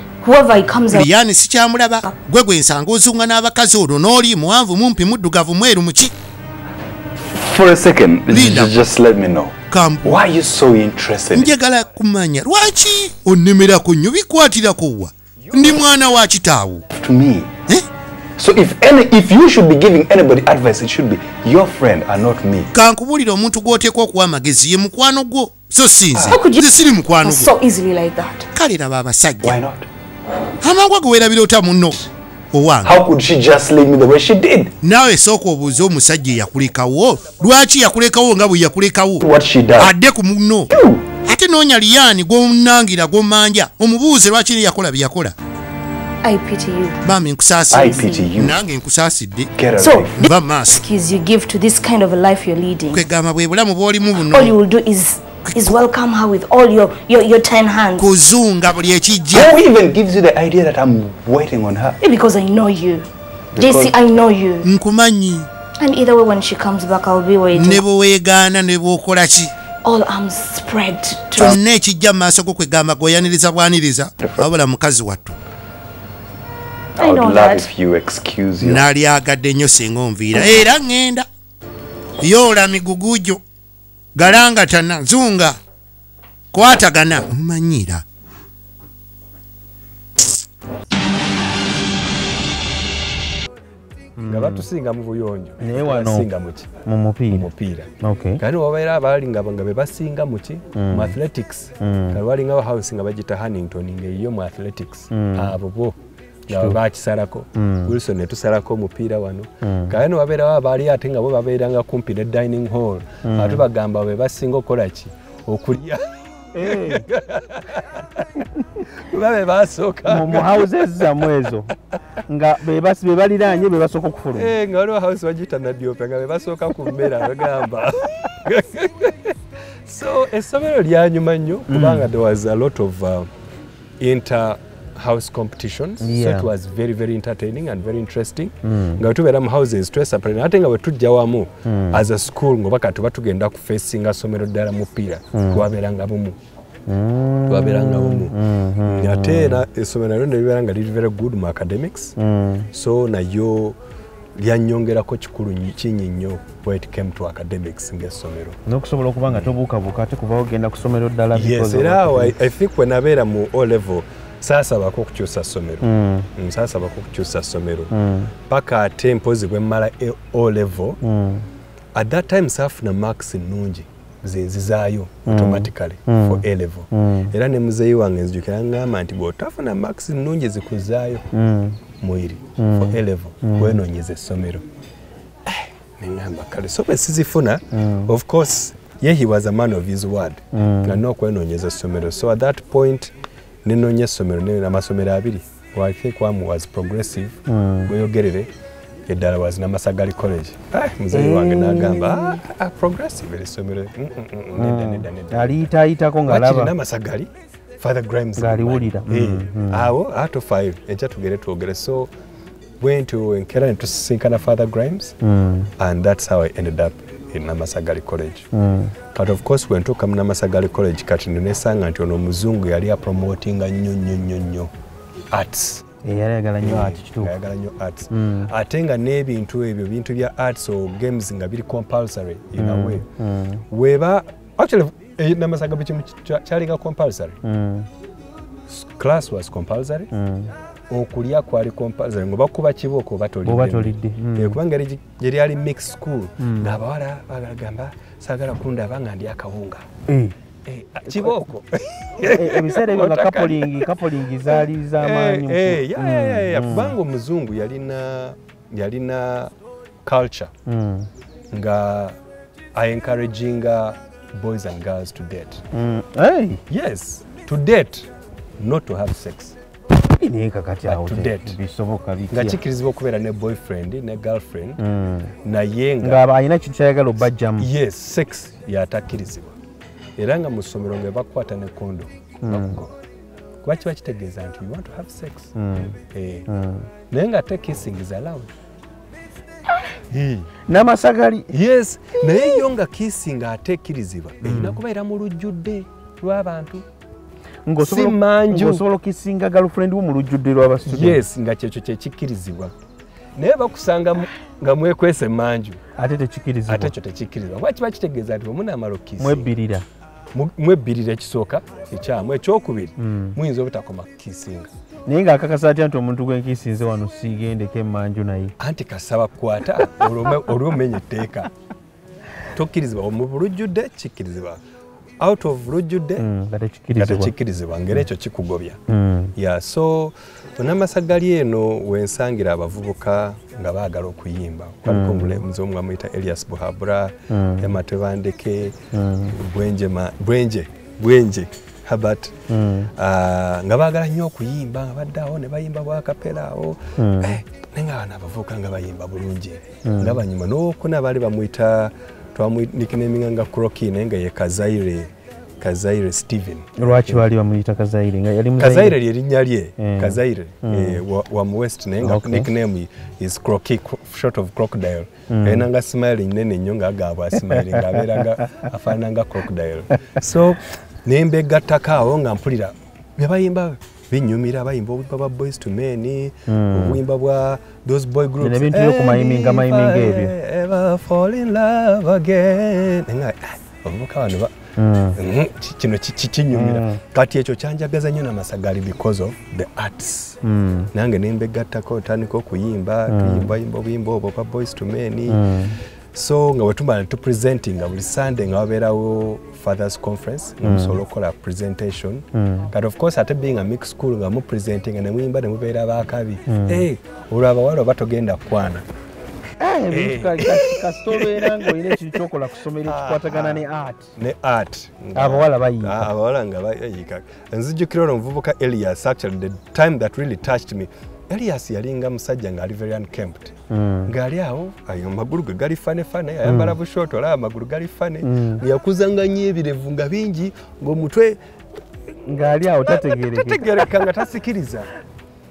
liyani sikyamulaba gwe gwe nsanga ozunga n'abakazi olwo n'oli muwanvu mumpi muddugavu mweru muki for a second, Linda. j- just let me know. kambu Why are you so interested? in njagala kumanya lwaki onnemerako nnyo bikwatirako wa ndi mwana wa kitaawo? Eh? So if any, if you should be giving anybody advice, it should be your friend and not me. kankubuulira omuntu gw'oteekwa okuwa amagezi ye mukwano gwo so si nze How could you- nze siri mukwano gwo So easily like that. kale raba Why abasajja not? Amangu ago weerabira ota munno owange How could she just leave me the way she did? naawe sooka obuuze omusajja eyakulekawo lwaki yakulekawo nga bwe yakulekawo What she does? adde ku munno ate noonya liyaani gw'omunangira gw'omanja? Omubuuze lwaki yakola bye yakola. I pity you. bambi I nkusaasidde pity you. nange nkusaasidde nva maaso. Excuse you give to this kind of a life you're leading. kwegamba bwe bulamu bw'olimu All you buno is welcome her with all your your, your ten hands. kuzunga buli ekijja Who even gives you the idea that I'm waiting on her? Maybe because I know you. Because- JC, I know you. nkumanyi And either way, when she comes back, I'll be waiting. ne bwe weegaana ne bw'okola ki All arms spread. Kyonna ekijja mu maaso go kwegamba gweyaniriza bwaniriza wabula mukazi wattu I would love that. if you excuse you. n'alyagadde nnyo singa onviira era ŋŋenda yoola migugu gyo galangatana zunga. Kwatagana. Omumanyira nga batusinga mu buyonjo. Naye wano- basinga muki mu mupiira. Kati wabaire abaali nga be basinga muki mu athletics. Kati walingawo house nga bagita hannington ngaeyo mu athletics. Abo bo nga bakisalako. Wilson netusalako omupiira wano. Kale newabeerawo abaali ate nga bo babeeranga kumpi ne dining hall. Ate bagamba be basinga okukola ki? Okulya. Babe basooka. Mu houses zammwe ezo nga be basi- be be basooka okufuluma. Nga waliwo house bagiyita nadiope nga bebasooka ku mmere bagamba so essomero lyanyuma nnyo kubanga there was a lot of uh, inter house competitions. Yeah. so it was very very entertaining and very interesting. Nga wetubeera mu houses tweseparate ate nga bwetujja wamu as a school ngoba kati tuba tugenda ku facinga somero ddala mupiira twabeeranga bumu twabeeranga bumu ate era essomero nalyo nelibeera nga liri very good mu academics. So nayo lyanyongerako kikulu nyi- kinyi nnyo when it came to academics ng'essomero n'okusobola okuba nga tobuukabuuka ate kuba ogenda ku ssomero ddala yes era I, think wenabeera mu o level saasabako okukyusa ssomero Mm, saasabako okukyusa ssomero paka ate mpozi bwe mmala e- o level at that time saafuna max nnungi zenzizaayo automatically for a level. Era ne muzeeyi wange nzijukira ngamba nti bw'otafuna max nnungi zikuzaayo mwiri for a level. Wenoonyeza essomero neŋamba kale so bwe sizifuna of course ye he was a man of his word. Nga nina okwenoonyeza essomero so at that point nenoonya essomero ne- amasomero abiri. Think one was progressive weyogerere eddala was namasagali college. Ah, muzeeyi wange n'agamba "Ah, ah, progressive essomero. Mm, mm, mm, ng'alaba namasagali father grimes Ng'aliwulira. Eh, awo ato five enkya tugere twogere. So bwentyo enkeera netusisinkana father grimes and that's how i ended up in namasagali college. But of course bwentuuka mu namasagali college kati nenesanga nti ono omuzungu yali apromotinga nnyo nnyo nnyo nnyo. Arts. Ayagala nnyo nnyo arts. Mm. ate nga n'ebintu ebyo bintu bya arts or games nga biri compulsory in a Mm, mm. weba actually eh, namasaga bwe kimu kya- kyalinga compulsory. Mm, class was compulsory. Mm. Okulya kwali compulsory nga bakuba kibooko oba tolidde, mm. kubanga yali- yali ali mix school Mm. ng'abawala bagamba saagala kundaba nga ndi akawunga. Eh. Eh, kibooko. Eh, ebiseera ebyo nga kapolingi kapolingi zaali z'amaanyi Eh, eh. Mm, kubanga omuzungu yalina yalina culture nga encouraginga boys and girls to date. Yes to date not to have sex naye kakati But awo to te- date. bisoboka nga kikirizibwa okubeera ne boyfriend ne girlfriend Mm. naye nga ng'aba alina kintu kyayagala obbajjamu yes sex yatakkirizibwa. Era nga mu ssomero nga bakukwata ne kondo bakugoba. Kuba kiba kitegeeza nti you want to have sex? Mm. Eh, Mm. naye nga ate kissing is allowed. N'amasagali. Yes. Naye yo nga kissing ate ekkirizibwa erina kubeera mu lujjudde lw'abantu si manju. ng'osobola okukisinga girlfriend wo mu lujjudde lw'abasitudent yes nga kyekyo kyekikkirizibwa naye bakusanga nga mwekwese manju ate tekikirizibwa ate ekyo tekikkirizibwa. Kuba kiba kitegeeza nti bwemunaamala okukisi mwebbirira mwebbirira ekisooka ekyamu ekyokubiri Mm. muyinza obutakoma kukisinga. Naye ng'akakasa atya nti omuntu gwenkiisinze wano siigendeko emmanju naye? Anti kasaba kukwata omenya etteeka. Tokkirizibwa mu bulujjudde kikkirizibwa out of lujjudde Mm, nga tekikkirizibwa ngeri ekyo kikugobya Mm. ya so onamasagali eno wensangira abavubuka nga baagala okuyimba kwaliko omulemuzi omu amuyita elias buhabura Mm. emma tebandeke Mm. bwenje bwenje habert Mm. Ah, nga baagala nnyo okuyimba nga baddeawo ne bayimba bwakapera awo Mm. Eh, naye nga bano abavubuka nga bayimba bulungi Mm. nga banyuma n'okuna baali bamuyita twamunikinaminga nga croki naye nga ye kazaire kazaire steven. Lwaki baali bamuyita kazaire? Nga yali kazaire lyerinnya lye. Mm. kazaire Mm. eh, wa- wa mu west naye nga nickname is croki cro- short of crocodile. Alina nga smile nene nnyo ngaagaabwa asmile nga afaanana nga crocodile. So nembegattako awo nga mpulira byebayimba binyumira bayimba obuyimba bwa boys to men Mm. obuyimba bwa those boy groups ebintu by'okumayiminga mayiminga ebyo. fall in love again nga ah. Mhm, ki- kino ki- ki- kinyumira Mm. kati ekyo kyanjagaza nnyo namasagali because of the arts nange nembegattako ntandika okuyimba tuyimbayimba obuyimba obwo bwa boys to men. So nga wetumala tupresentinga buli sunday nga wabeerawo fathers conference nga musobola okukola presentation. Mm. kati of course ate being a mix school nga mupresentinga ne muyimba ne mubeera bakabi Eh, olwo abawala oba togenda kukwana? Eh, ka- kasita obeera ng'olina ekintu kyokola ku ssomero ekikwatagana ne art. Ne art. Abawala bayiika. Ah, abawala nga bayiika nzijukira olwo omuvubuka elias actually the time that really touched me elias yalinga musajja ng'ali very unkempt Mm. ng'ali awo ayo amagulu ge gali fanefane ayambala bushooti olaba amagulu gali fane Mm. ngeyakuzanga nnyo ebirevu nga bingi ng'omutwe ng'ali awo tategereka nga tasikiriza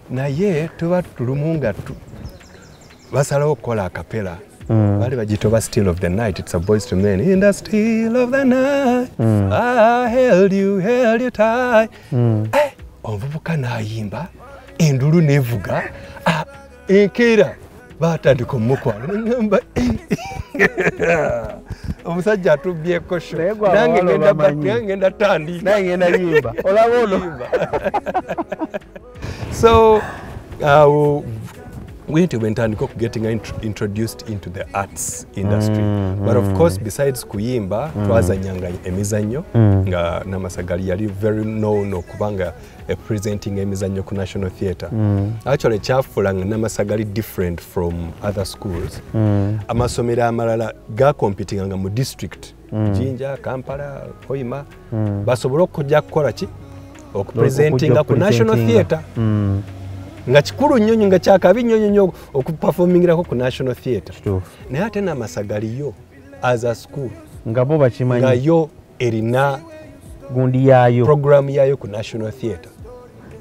naye tuba tulumu nga basalawo okukola akapera Mm. baali bagiyita oba still of the night it's a boys to men in the still of the night Mm. I held you held you tight Mm. Eh, omuvubuka n'ayimba endulu nevuga ah, enkeera batandika omukwano neŋamba omusajja atubyeko sho nange ngenda tandika. Olaba ono. So awo wente bwentandika getting int- introduced into the arts industry. Mm, but of mm. course besides kuyimba mm. twazanyanga emizanyo Mm. nga namasagali yali very known okubanga presenting emizannyo ku national theatre. Mm. actually kyafuula nga namasagali different from other schools. Mm. amasomero amalala gacompetinganga mu district. Jinja kampala hoima. Mm. basobole okujja kukola ki? Okupresentinga ku national theatre. Mm. nga kikulu nnyo nnyo nga kyakabi nnyo nnyo okupafomingirako ku national theatre. Naye ate namasagaliyo as a school. Nga bo nga bakimanyi yo erina gundi yaayo. programu yayo ku national theatre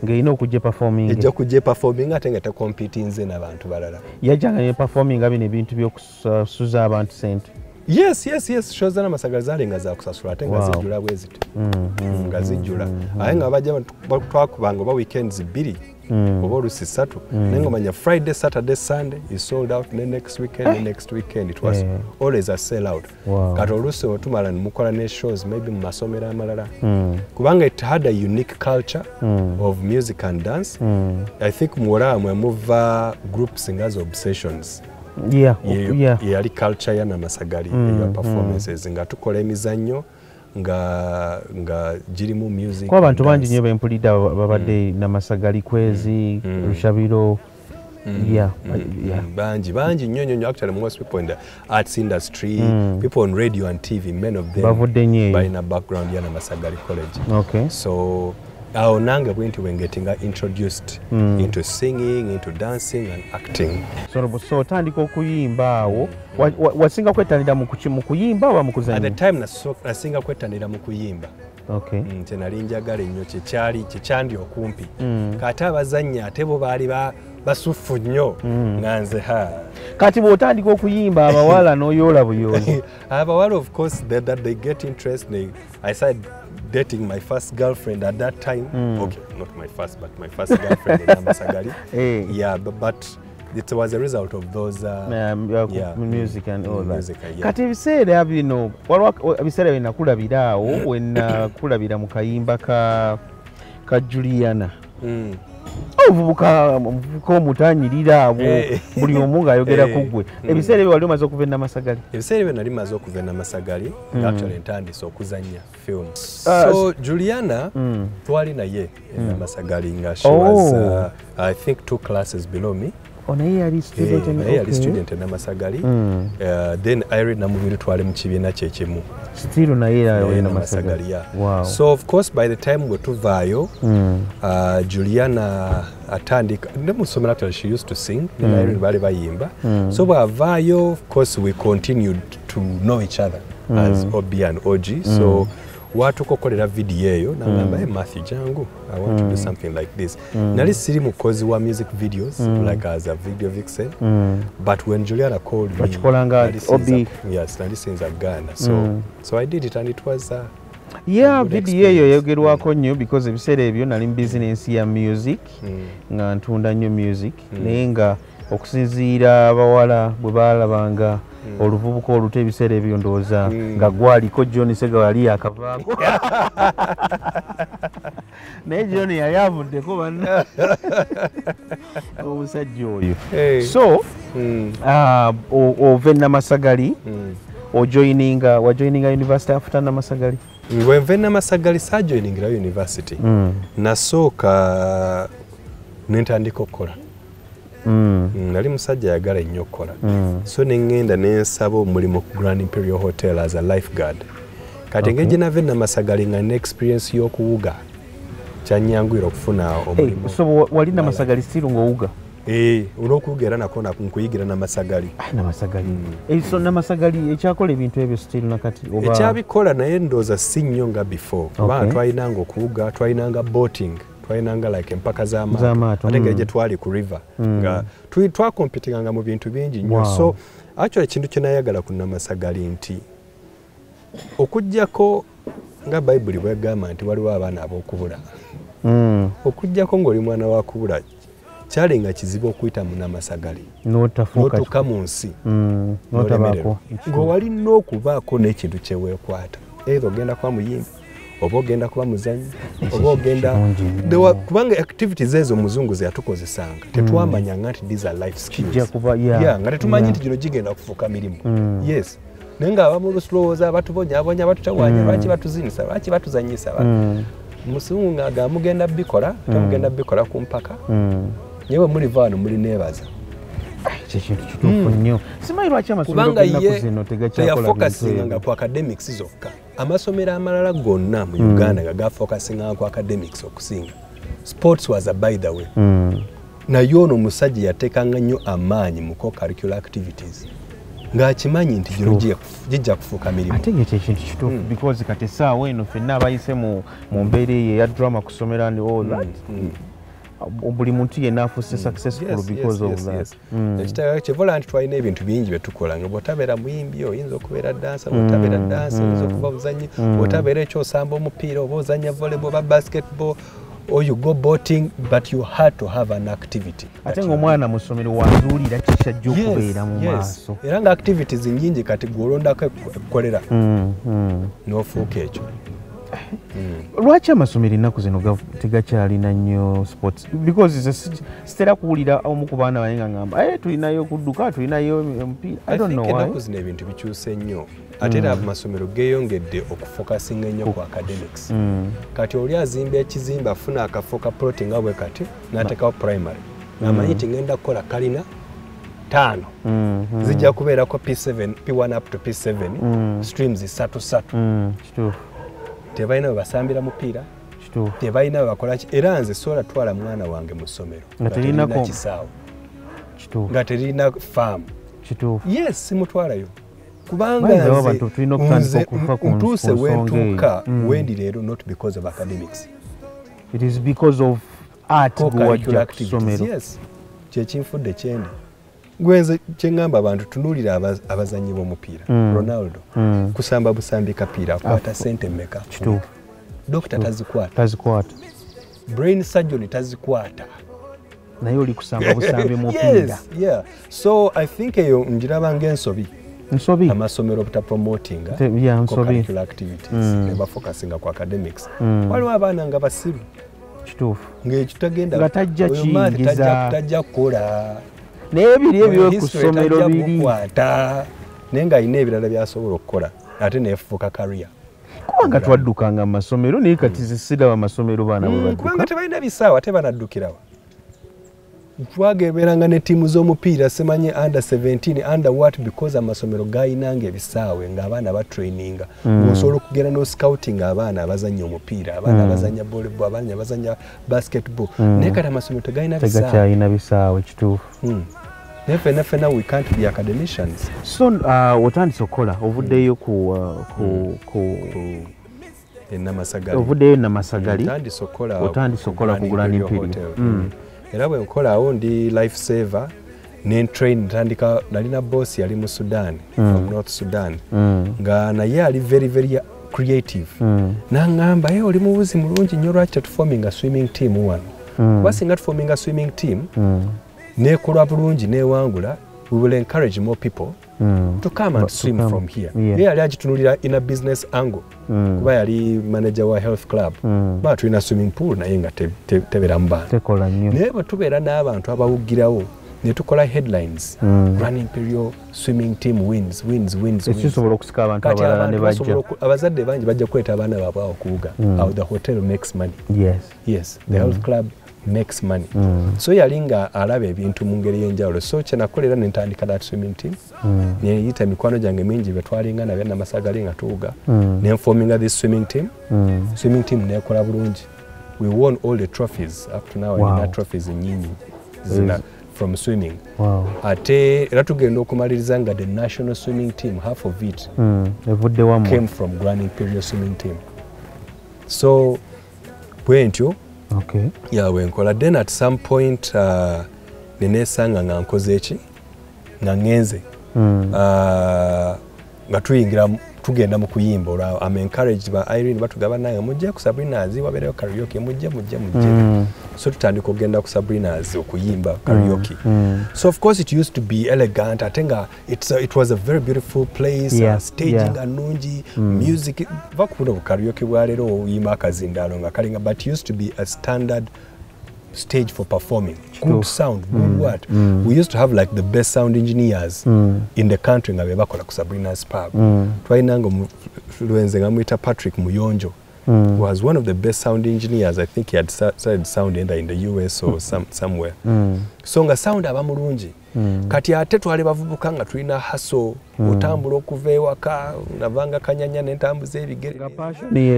ng'erina okujja performing. Ejja kujja epafominga ate nga tekompitinze n'abantu balala. Yajjanga ne performinga bino ebintu by'okusasuza abantu sente yes yes yes show za namasagali zalinga zakusasula ate nga zijjula bwe ziti. Mm, mm, nga mm, zijjula. aye nga bajja ba- twakubanga oba weekends bbiri oba olusi ssatu naye ngaomanya friday saturday sunday is sold out ne next weekend ne next weekend it was yeah. always a sell out. Wow. kati olusi otumala nemukola ne shows maybe mu masomero amalala kubanga it had a unique culture mm. of music and dance. Mm. i think muwolaba mwe muva groups nga zo obsessions. Yeah. Yeah. yeah yeah. culture ya namasagali eya performances. Nga tukola emizannyo nga nga girimu music kuba abantu and bangi dance. nnyo bempulidde aba- babadde namasagali kwezi lushabiro yeah yeah. Mm, bangi bangi nnyo nnyo nnyo actually most people in the arts industry people on radio and tv many of them Bavudde eyo. balina background ya namasagali college. Okay. So awo nange bwe nti wengetinga introduced into singing into dancing and acting. So otandika okuyimba awo. Wa- wa- wasinga kwettanira mu kuyimba oba mu at the time nasinga kwettanira mu kuyimba. Okay. Mm, nti nali njagala ennyo kyekyali kyekyandi okumpi. Kate abazannya ate bo baali ba- basuffu nnyo nga nze ha. Kati bw'otandika okuyimba abawala n'oyoola buyoozi abawala of course that, that they get interest they, i started dating my first girlfriend at that time Mm. okay not my first but my first girlfriend in Namasagali Hey. yeah but, but it was a result of those uh, Um, yeah, yeah, music and all that. music, uh, yeah. kati ebiseera bino ebiseera bye nakulabira awo wenakulabira mu kayimba ka ka juliana mm. Omuvubuka omuvubuka omutanyirira abo. Eh. buli omu ng'ayogera Eh. ku gwe ebiseera ebyo wali omaze okuva enamasagali ebiseera ebyo nali maze okuva e namasagali actually ntandise okuzanya film Ah, so juliana twali naye enamasagali nga she Oh. was uh, i think two classes below me onaye yali Eh, student and- naye yali student namasagali Uh, then irene namubiri twali mu kibiina kyekimu still naye namasagali ya Wow. so of course by the time bwe tuvaayo Mm. uh, juliana atandika actually she used to sing mm. baali bayimba. So bwavaayo of course we continued to know each other as obi and og so watuka okukolera vidiyo eyo nagamba mm. matthew jangu i want mm. to do something like this mm. nali siri mukozi wa music videos mm. like as a video vixen mm. but when juliana called me Obi. yes nali sinza ghana so, mm. so i did it and it was a yeah vidiyo eyo experience. yogerwako nnyo because ebiseera ebyo nali mu bizinensi ya music mm. nga ntunda nnyo music naye nga okusinziira abawala bwe baalabanga oluvubuka oluto ebiseera ebyo ndowooza nga gwaliko john sega yali yakavaako naye john yali avuddeko banna omusajja oyo. So mm, ah, o- ova e namasagali mm. ojoininga wajoininga university after namasagali? Bwenva enamasagali sajoiningira university. Nasooka nentandika okukola nali musajja ayagala ennyo okukola. So neŋŋenda nensaba omulimu ku grand imperial hotel as a lifeguard. Kati engeri gyenava enamasagali nga ne experience y'okuwuga kyanyangwira okufuna omulimu. So wa- wali namasagali still ngaowuga Eh, olw'okuwuga era nako na- nkuyigira namasagali. Ah, namasagali. Eh, so namasagali ekyakola ebintu ebyo still nakati? Ekyabikola naye ndowooza si nnyo nga before. Kubanga Okay. twalinanga okuwuga twalinanga boating twalinanga like empaka Z'amaato, ate mm. ngeri gye twali ku river. Nga twi- twakompitinganga mu bintu bingi nnyo. So actually ekintu kye nayagala ku namasagali nti okugjako nga bayibuli bwegamba nti waliwo abaana ab'okubula. Mm, okugjako ng'oli mwana wa kubula kyali nga kizibu okuyita mu namasagali n'otafuuka n'otuuka mu nsi. Mm, n'olemererwa. n'otabaako ng'owalina okubaako n'ekintu kyeweekwata eitha ogenda kuba muyimbi oba ogenda kuba muzanyi oba ogenda. Kubanga activities ezo muzungu zeyatukozesanga tetwamanyanga nti these are life skills. Nga tetumanyi nti gino gigenda kufuuka mirimu. Yes. Naye ngaabamu olusulowooza abatubonyabonya batutawaanya lwaki batuzinisa lwaki batuzanyisa Mm, musungu ngaaga mugenda bikola temugenda bikola ku mpaka. Mm. naye bwe muliva wano muli neebaza. Ekyo kintu kituufu nnyo. Simanyi lwaki amasomero ye zino tegakyakola ebyo ku academics zokka amasomero amalala gonna mu uganda nga gafokasinganga ku academics okusinga. Sports was a by the way. Mm, naye ono omusajja yateekanga nnyo amaanyi mu co-curricular activities. Ng'akimanyi nti gino gijja- kufuuka mirimu. Ate ng'ekyo ekintu kituufu. Because kati essaawa eno ffenna abayise mu mbeera eyo eya drama ku ssomero and all that. Mm. Buli muntu yenna afuuse successful Yes, because of that. Mm. Ekitala kyevola nti twalina ebintu bingi bye tukola nga bw'otabeera muyimbi oyinza okubeera dansa bw'otabeera dansa oyinza okuba buzanyi bw'otabeera ekyosamba omupiira oba ozanya volleyball oba basketball or you go boating but you had to have an activity ate ngaomwana mu ssomero wanzuulira kikyajja okubeera mu maaso. Era nga activities nyingi kati Mm, mm. n'ofuuka ekyo lwaki amasomero ennaku zino tegakyalina nnyo sports? Because si- sitera kuwulira omu ku baana baye nga ngamba "Eh, tulinayo kudduka tulinayo omupiira ennaku zino ebintu bikyuse nnyo ate era amasomero geeyongedde okufokasinga ennyo ku academics. Mm. kati oli azimba ekizimbe afuna akafo ka ploti nga bwe kati n'ateekawo primary. Amanyi nti ngenda kukola kalina taano. Mm, mm, zijja kubeerako p7 p1 up to p7 Mm. streams satu satu. Mm, tebalina bwe basambira mupiira tebalina bwe bakolaki era nze sola twala mwana wange mu ssomero. Nga kisaawe. Kituufu. Nga terina faamu. Yes simutwalayo. Kubanga nze ntuuse wentuuka Mm. wendi leero not because of academics. It is because of art gwe wajja ku ssomero kyekinfudde kyendi gwenze kyeŋŋamba abantu tunuulira aba- abazannyi b'omupiira Mm. ronaldo Mm. kusamba busambi kapiira akwata sente mmeka? Dokita tazikwata. Tazikwata. Brain surgeon tazikwata. Naye oli kusamba busambi mupiira. So i think eyo njiraba ng'ensobi. Nsobi? Amasomero butapromotinga Te- yeah, nsobi. co-curricular activities Mm. ne bafokasinga ku academics. Mm. waliwo abaana nga basiru. Kituufu. Ng'ekyo tagenda tajja kukola naye ebiri ebyo ku ssomero tajja biri. kukwata naye ng'alina ebirala byasobola okukola ate neefuuka kariya kubanga twaddukanga mu masomero naye kati ze siraba amasomero baana bwe Mm, kubanga badduka tebalina bisaawa ate banaddukirawa twageberanga ne ttiimu z'omupiira simanye under 17 under what because amasomero gayinanga ebisaawe ng'abaana batraininga ng'osobola okugenda n'oscouting abaana abazanya omupiira abaana abazanya volleyball abaana abazanya basketball. Naye kati amasomero tegalina bisaawe. kituufu Mm. naye fenna fenna we can't be academicians so uh, okukola ovuddeyo ku, uh, ku, ku ku ovuddeyo namasagali Ntandise okukola Otandise okukola ku Grand Imperial. Hotel. Mm. era bwe nkolaawo ndi life saver nentrain ntandika nalina boss yali mu sudan mm. from north sudan Mm. nga naye ali very very creative Mm. naŋŋamba ye oli mubuzi mulungi nnyo lwaki tetufominga swimming team wano Mm. kuba singa tufominga swimming team Mm. Nekola bulungi newangula we will encourage more people Mm. to come and But swim come, from here. Yeah. ye yali agitunulira in a business angle Mm. kuba yali manager wa health club. Mm. ba tulina swimming pool naye nga te- te- tebeeramu baana tekola nnyo. Naye bwe tubeera n'abantu abawugirawo ne tukola headlines. Mm. Grand imperial swimming team wins wins wins ekisobola okusika abantu abalala ne bajja. abazadde bangi bajja kuleeta abaana baabwe awo okuwuga How the hotel makes money. Yes. Yes the health club makes money Mm. so yali nga alaba ebintu mu ngeri y'enjawulo so kyenakolera nentandika that swimming team Mm. neyita mikwano gyange mingi betwalinga nabya namasagali nga tuwuga Mm. nenfominga this swimming team Mm. swimming team nekola bulungi we won all the trophies up to now Wow. alina trophies nyingi zina mm. from swimming Wow. ate era tugenda okumaliriza nga the national swimming team half of it Mm. came from grand imperial swimming team so bwe ntyo okay yawe nkola then at some point uh, nenesanga nga nkoze eki nga ngenze. Mm. uh, nga tuyingira tugenda mu kuyimba ola am encouraged ba irene batugaba nange mujje ku sabrinas wabereyo karaoke mujje mujje mujje Mm. so tutandika okugenda ku sabrinas okuyimba karaoke Mm. so of course it used to be elegant atenga it's a, it was a very beautiful place Yeah, uh, staging yeah. nga mm. music va ku karaoke bwa bwaleero oyimba akazindaalo nga kalinga but used to be a standard stage for performing good sound good mm. what we used to have like the best sound engineers Mm. in the country nga bebakola ku sabrinas pub Mm. twalinanga lwenze nga mwita patrick muyonjo Mm. was one of the best sound engineers i think he had started sound either in the us or some, somewhere Mm. so nga sound aba mulungi Mm. kati ate twali bavubuka nga tulina haso mm. otambula okuva ewaka navanga kanyanya nentambuza ebigere Ni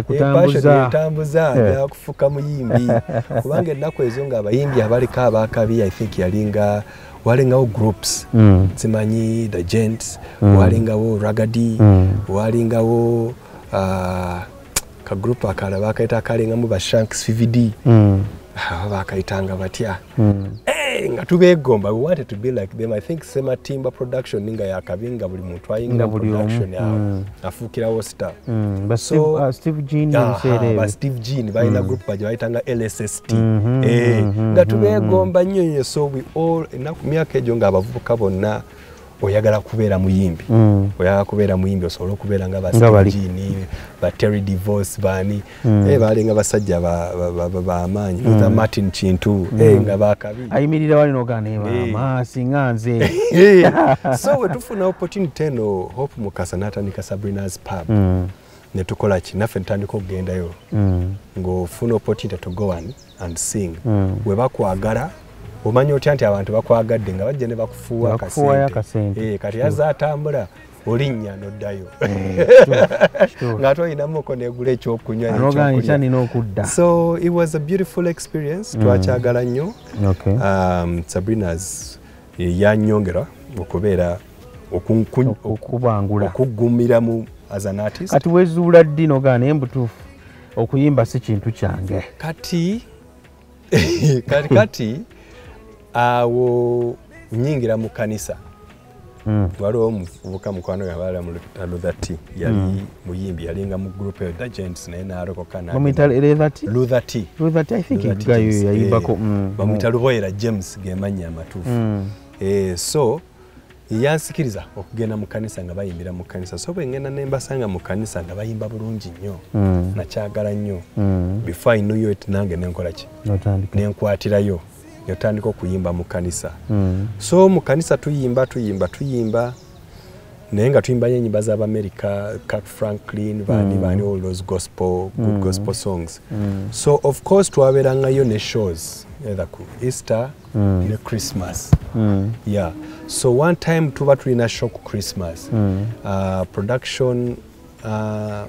Eh, nakufuka muyimbi kubanga ennaku ezo nga abayimbi abaliko abakabi i think yalinga walingawo groups Mm. zimanyi the gents Mm. walingawo ragadi Mm. walingawo uh, kagroup akalala bakaita akalingamu ba shanks vvd Mm. Ah, bakayitanga batya Mm. Eh, eh, nga tubeegomba we wanted to be like them. I think sematimba production nga yakabi nga buli muntu ayinga Nga production awo mm. afuukirawo star Mm, ba So- Steve- ah, Steve Jean Aha, steve jean balina group baje bayitanga lsst Mhm, Eh, mhm, nga mhm, tubeegomba nnyo nnyo so we all enaku myaka egyo ng'abavubuka bonna oyagala kubeera muyimbi Mm. oyagala kubeera muyimbi osobola okubeera nga ba Nga bali. Steve Jean, ba terry divorce baani? Mm. Eh, balinga basajja ba- ba- ba- ba- bamaanyi luther martin kintu eh, nga bakabi ayimirira wali nogana Eh. singa nze so we tufuna opportunity eno hope mukasa n'atandika sabrina's pub. Mm, ne tukola ki? Naffe ntandika okugendayo mm, ng'ofuna opportunity to go on and sing. Mm. we omanya otya nti abantu bakwagadde nga bajja ne bakufuuwa akasente. Eh, kati aza atambula olinnya noddayo. Sure. ng'ate olinamuko negula ekyokunywa so it was a beautiful experience. Twakyagala nnyo. Um, sabrinas yanyongera okubeera okuggumira mu as an artist. Kati wezuula ddi nogaa naye mbutuufu okuyimba si kintu kyange. Kati kati kati awo nyingira mu kanisa. Mm. waliwo omuvubuka mukwano gabala mu luther t yali muyimbi yalinga mu group eyo the gents naye naalokoka na- bamwita yayimbako eh, luboyera james gemannya amatuufu. Eh, so yansikiriza okugenda mu kanisa nga bayimbira mu kanisa. So bwe ngenda ne mbasanga mu kanisa nga bayimba bulungi nnyo nakyagala nnyo. Before i knew it nange nenkola ki? Notandika. nenkwatirayo netandika okuyimba mu kanisa Mm. so mu kanisa tuyimba tuyimba tuyimba naye nga tuyimba nyenyimba z'abamerika cat franklin bani Mm. bani all those gospel good Mm. gospel songs Mm. so of course twaberangayo ne shows either ku easter Mm. ne christmas Mm. yeah so one time tuba tulina show ku christmas Mm. uh, production uh,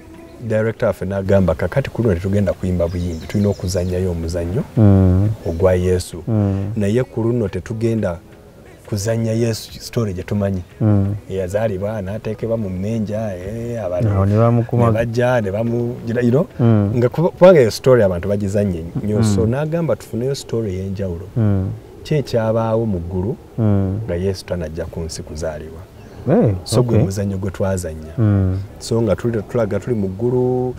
director waffe n'agamba kakati kuno tetugenda kuyimba buyimbi tulina okuzannyayo omuzannyo Mm. ogwa yesu Mm. naye ku luno tetugenda kuzannya yesu story gye tumanyi Mm. eyazaalibwa n'ateekebwa mu mmenja abantu Awo ne bamukuma- ne bajja ne bamugira you know Mm. nga kuba- kubanga eyo story abantu bagizanye nnyo Mm. so n'agamba tufuneyo story ey'enjawulo Mm. ki ekyabaawo mu ggulu Mm. nga yesu tanajja ku nsi kuzaalibwa so gwe muzannyo gwe twazannya Mm. so nga tulaga tuli mu ggulu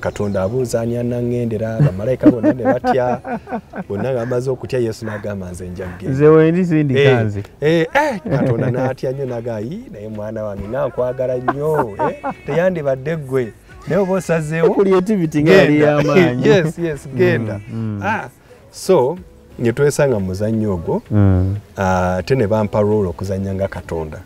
katonda abuuza ani anaŋŋendera bamalayika bonna ne batya bonna nga bamaze okutya yesu n'agamba nze nja kugenda. nze wendi sindika nze Eh, eh, katonda n'atya nnyo nagayi naye mwana wange nga nkwagala nnyo eh, teyandibadde ggwe naye oba osazeewo creativity nga yali genda. y'amaanyi yes yes genda Mm, mm. Ah, so ne twesanga mu muzannyo ogwo Mm. ah, ate ne bampa roolo okuzannya nga katonda.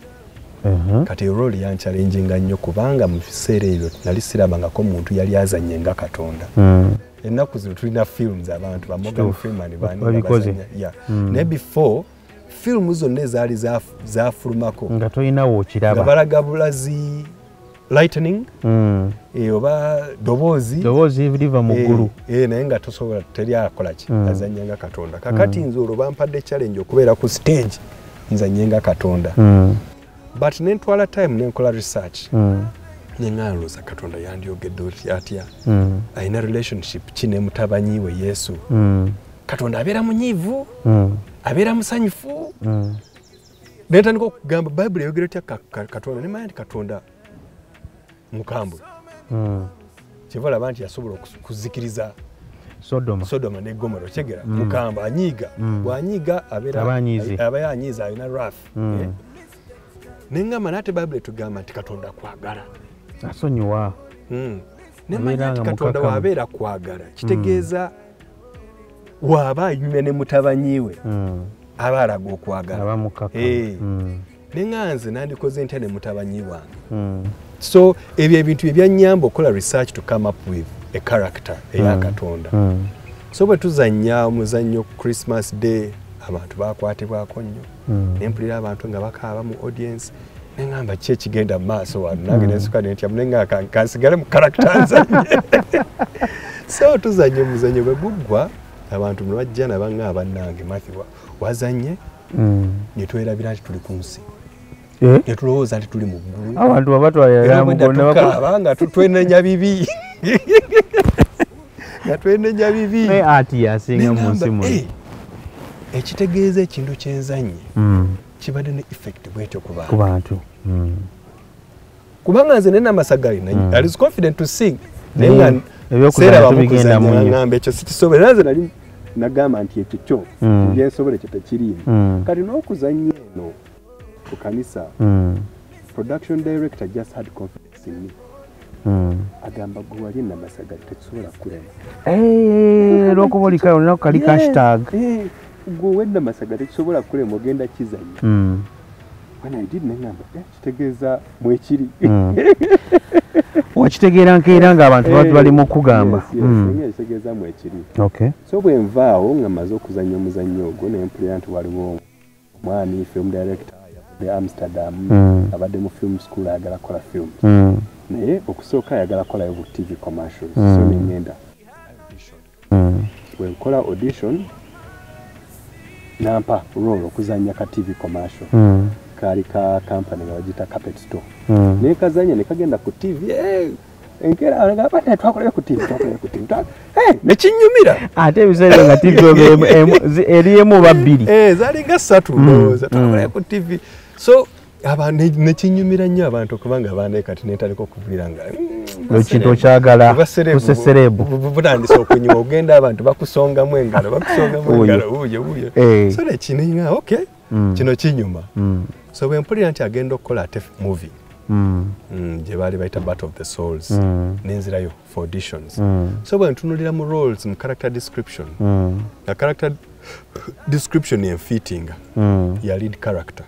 Kati roolo yankyalenjinga nnyo kubanga mu biseera ebyo nali sirabangako muntu yali azanye nga katonda Mm. ennaku zino tulina films abantu bamogan freeman bani Babikoze. yeah. Mm. naye before firimu zonna ezaali zaf- zafulumako nga tolinawo nga okiraba balaga bulazi lightning eh, oba doboozi ddoboozi liva mu eh, ggulu eh, naye nga tosobola teri akola ki Mm. azanya nga katonda kakati nze olwo bampadde challenge okubeera ku stage nzanye nga katonda. But nentwala time nenkola research Mm. neŋŋalooza katonda yandyogedde oti- atya Mm. alina relationship ki ne mutabanyi we yesu Mm. katonda abeera munyiivu Mm. abeera musanyufu Mm. netandika okugamba bayibuli eyogera etya ka- ka- katonda nemanya nti katonda mukambwe Mm. kyeva olaba nti yasobola okus- kuzikiriza sodoma sodoma ne gomora okyegera mukambwe anyiiga Mm. bwanyiiga abeera- Aba anyiize. aba yanyiiza alina raf Mm. Neŋgamba naate bayibuli etugamba nti katonda kwagala asonyiwa Mm. nemanya nti katonda waabeera kwagala kitegeeza waaba anyumya ne mutabanyiwe Mm. aba alaga okwagala aba mukaka Eh. Mm. neŋŋanze nandikoze ntya ne mutabanyi wange so ebyo ebintu ebyanyamba okukola research to come up with a character eya katonda so bwe tuzannya omuzannyo christmas day abantu bakwatibwako nnyo. Nempulira abantu nga bakaaba mu audience neŋŋamba ki ekigenda mu maaso wano? Nange nensuka nentyamu nenga kansigale mu character nzanye. So tuzanye omuzannyo bwe guggwa abantu ne bajja nabaŋŋa bannange matthew wa- wazanye Mm. ne twerabira nti tuli ku nsi. Eh? ne tulowooza nti tuli mu ggulu. Abantu Era babatwalira bwedda mugonna tukaaba nga tu- twenenya bibi. Nga twenenya bibi. Ati yasinga mu nsi muno "Eh, ekitegeeza ekintu kyenzanye Mm. kibadde ne effect bwetyo ku bantu Mm. kubanga nze nena amasagali mm. i was confident to sing naye Mm. nga Ebyokuzannya seeraba tubigenda mu mukuzanya nnyo. ngamba ekyo sikisobole era nze nali nagamba nti ekyo kyo Mm. byensobole kyo tekiriimu kati n'okuzanya eno ku kanisa production director just had confidence in me agamba gwe wali namasagali tekisobola kulema Eh, lwokuba olikayo olina kali hashtag Eh, gwe wedda masaga tekisobola kulema ogenda kizanya Mm. when i did neŋamba eh, kitegeeza mwekiri Mm. wakitegeera nkeera ng'abantu baba bali mu kugamba Mm. kitegeeza mwekiri so bwe nvaawo nga maze okuzanya omuzannyo ogwo nempulira nti waliwo omwami film director yavudde amsterdam abadde mu film school ayagala kola film naye okusooka ayagala kolayo bu tv commercials Mm. so neŋŋenda Mm. bwenkola audition nampa role okuzanya ka tv commercial Mm. kaali ka kampany nga bagita carpet store Mm. naye kazanya ne kagenda ku tv eh, enkeera agamba "Eh, twakolayo ku tv twakolayo ku tv twa- eh, nekinyumira ate ebiseera ebyo nga emu- emu- zi- eri emu oba bbiri Eh, zalinga ssatu Mm, ndowooza mm. twakolayo ku tv so ne- nekinyumira nnyo abantu okubanga abaana kati netandika okuvulira nga mm, ekintu okyagala kuseserebu bu- bu- butandise okunyuma ogenda abantu bakusongamu engalo bakusongamu engalo wuyo Eh. so nekininga ok Mm. kino kinyuma. Mm. so bwe mpulira nti agenda okukola ate movie. Mm, gye baali bayita battle of the souls. Nenzirayo for auditions. So bwe ntunulira mu roles mu character description. Nga character description enfiitinga ya lead character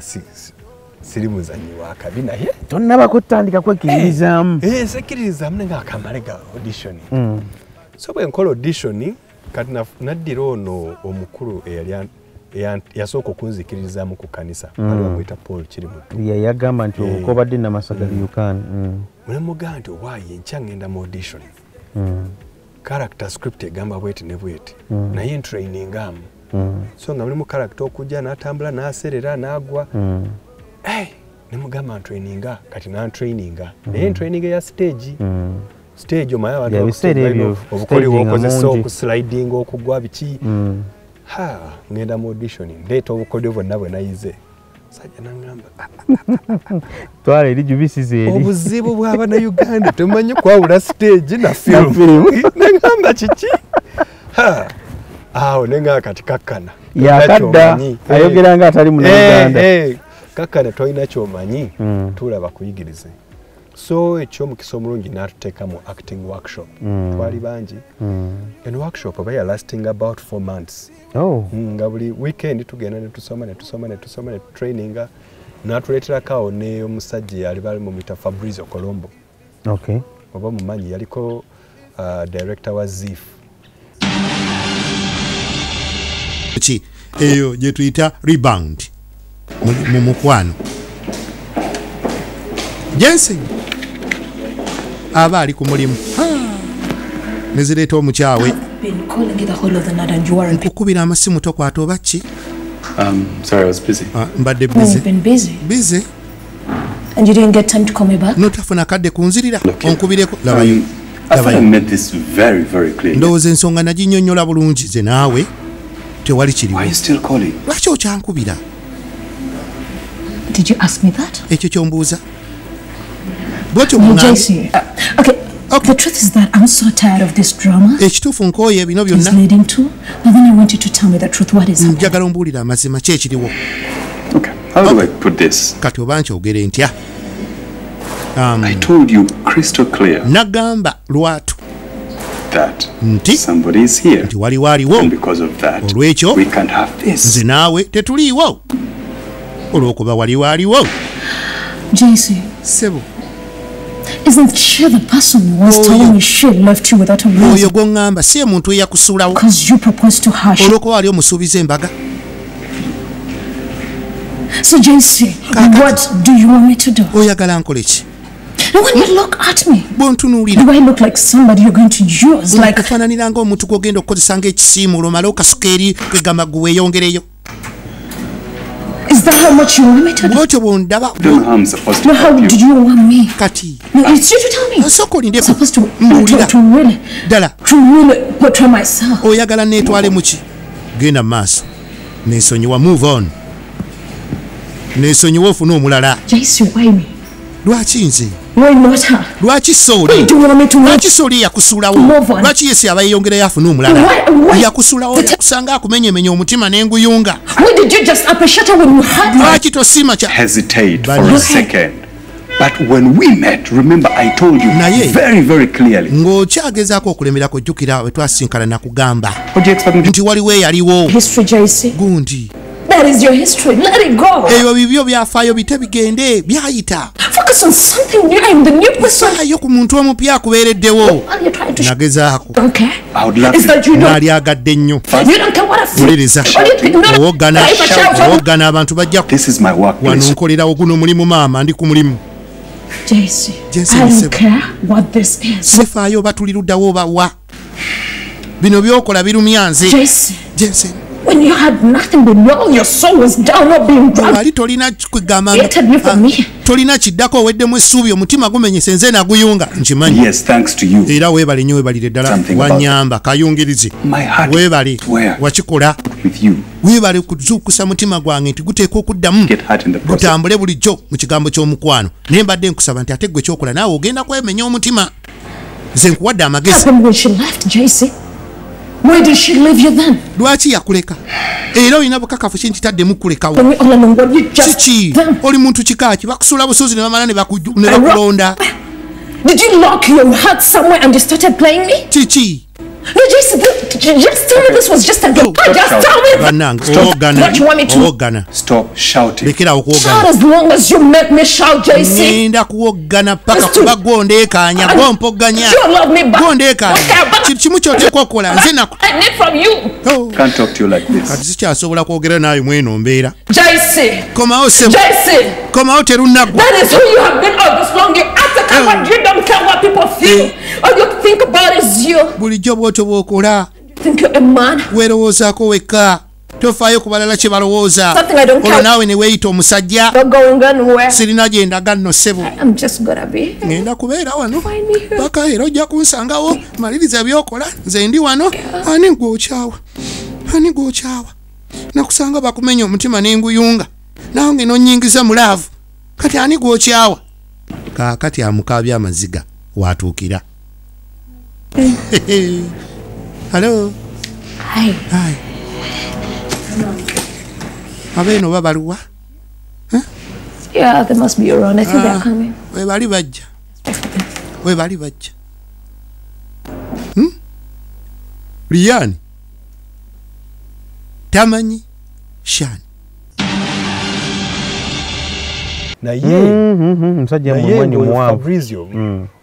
Si, si, siri muzanyi wa kabi naye? Tonnaba kutandika kwekkiririzaamu. Eh, sekiririzamu nenga akamale ga audition. Mm. so bwe nkola audition kati naddira ono omukulu eyali yasooka okunzikiririzaamu ku kanisa. Mm. ali bamwita paul kirimutu Ye yagamba nti Eh. okobadde namasagali yukan munemugaa nti owaayi enkya ngenda mu audition. Character script egamba bweti ne bweti. Naye ntrainingaamu so nga mulimu character okujja n'atambula n'aserera n'agwa. Hey, nemugamba ntraininga kati nantraininga. Naye ntraininga ya stage. Stage omaye abantu Ya bakustage biseera ebyo, balina obukoli staging bwokozesa mungi. okuslidinga okugwa biki. Ha ngenda mu audition ndeeta obukodyo bwonna bwe nayize. Sajja nangamba "Ah, twala eri jubisizi eri. Obuzibu bw'abanauganda temumanyi kwawula stage na film. nengamba kiki? Ha, awo nenga kati kakkana yakadda ayogera nga atali Eh, munauganda eh, kakkana tolina kyomanyi Mm. tuula bakuyigirize so ekyomukisa omulungi n'atuteeka mu acting workshop. Mm. twali bangi. En workshop oba ya lasting about four months. Oh. Nga buli weekend tugenda netusoma netusoma netusoma netutraininga natuleeterako awo ne omusajja yali bali mumwita fabrizio colombo. Okay. Oba mumanyi yaliko uh, director wa zif ki? Eyo gye tuyita rebound mu- mu mukwano. Jensen aba ali ku mulimu. Ha! nezireeta omukyawe. Been calling you the whole of the night and you weren't picking kukubira amasimu tokwata oba ki? Um, sorry, I was busy. Ah, mbadde bize You've been busy. Bize and you didn't get time to call me back. notafuna kadde kunzirira onkubireko? Labayo Um, I thought I labayo made this very, very clear. ndowooza ensonga naginyonnyola bulungi. Ze naawe tewali Why kiriwo are you still calling? lwaki okyankubira Did you ask me that? ekyo kyombuuza bwotyo. Uh, okay. The truth is that I'm so tired of this drama. ekituufu nkooye ebino It's byonna leading to. But then I want you to tell me the truth. What is happening? njagala ombuulira amazima ki ekiriwo Okay, how do I put this? kati oba nkyogere ntya I told you crystal clear nagamba lwatu nti waliwo aliwo And because of that, olwekyo we can't have this. nze naawe tetuliiwo. Olw'okuba waliwo aliwo JC, sebo isn't she the person who was Oh, telling you- me she left you without a oyo reason? gwoŋŋamba si ye muntu eyakusulawo. Because you proposed to her. Olw'okuba wali omusuubiza embaga. So, JC, what do you want me to do? oyagala nkole ki Now, when you look at me, do I look like somebody you're going to use? Like, kufaananira ng'omuntu gw'ogenda okukozesa ng'ekisiimuula omale okasuka eri kwegamba ggwe weeyongereyo is that how much you want me to do? bwotyo bwondaba how I'm supposed to No, how did you. want me? kati No, it's you to tell me. asooka I'm olindeku supposed to, to, to really, ddala to really portray myself. oyagala neetwale muki genda mu maaso neesonyiwa move on neesonyiwa ofune omulala JC, why me? lwaki nze? Lwaki Why sooli do you want me to move? lwaki sooli yakusulawo? Move on. lwaki yesi aba yeeyongerayo afune omulala? Why- why- yakusulawo yakusanga akumenyemenya omutima n'enguyunga. Lwaki Hesitate But- when we met, remember I told you Naye. very, very clearly. ng'okyagezaako okulemerako ojjukira bwe twasinkana nakugamba nti waliwo eyaliwo. History, JC. gundi That is your history. Let it go. ebyo bibyo byafaayo bite bigende byayita Focus on something new. I'm the new person. faayo ku muntu omupya akubeereddewo nagezaako don't care. I would love Is that you don't, naali agadde ennyo you don't care what I feel. wuliriza owoggana owoggana abantu bajja ku- This is my wano workplace. nkolerawo guno mulimu maama ndi ku mulimu JC, JC, I don't care what this is. sifaayo oba tuli luddawo oba wa bino byokola birumya nze JC, jensen when you had nothing but all your soul was down, not being drugged. wali tolina for me. tolina kiddako oweddemu essuubi omutima gumenyese nze naguyunga nkimanyi Yes, thanks to you. era weebale nnyo weebalire ddala Something about wanyamba kayungirizi My heart weebale where? wakikola with you. weebale kuzuukusa mutima gwange nti guteekwa okuddamu Get hurt in the process. gutambule bulijjo mu kigambo ky'omukwano naye mbadde nkusaba nti ate gwe kyokola naawe ogenda kwemenya omutima nze nkuwadde amagezi Why did she leave you then? lwaki yakuleka? Era olina bukakafu ki nkitaddemu kulekawo? Kiki? oli muntu kikaaki? Bakusuula busuuzi ne bamala ne bakulonda. Did you lock your heart somewhere and you started playing me? kiki No, JC, th- j- just tell me this was just a game. stop just shouting. tell me. Stop. Ghana. What you want me to- owoggana Stop shouting. Shout as long as you make me shout, JC. paka kuba gompogganya You love me back. kimu kyoteekwa okukola nze naku I need from you, Oh, Can't talk to you like this. kati sikyasobola kwogera naawe mweno mbeera JC. komawo sebo JC. komawo terunaggwa That is who you have been all this long. You act like you don't care what people feel. All you think about is you. bulijjo bwotyo bw'okola weerowoozaako wekka. Tofaayo ku balala kye balowooza. Olwo naawe ne weeyita omusajja. Sirina gye ndaga nno ssebo. Ŋŋenda kubeera wano. Paka era ojja kunsangawo. Maliriza byokola. Nze ndi wano. Ani gwokyawa? Ani gwokyawa? Nakusanga bakumenya omutima n'enguyunga nawe ngeno nnyingiza mulaavu kati ani gwokyawa? Kaakati amukaabya amaziga watuukira halo Hi. Hai. abeeno babaluwa Yeah, they must be around. I think they're coming. we bali bajja? We bali bajja? Hmm? liyani tamanyi? Shani naye musajja naye muwanvu fabrizio.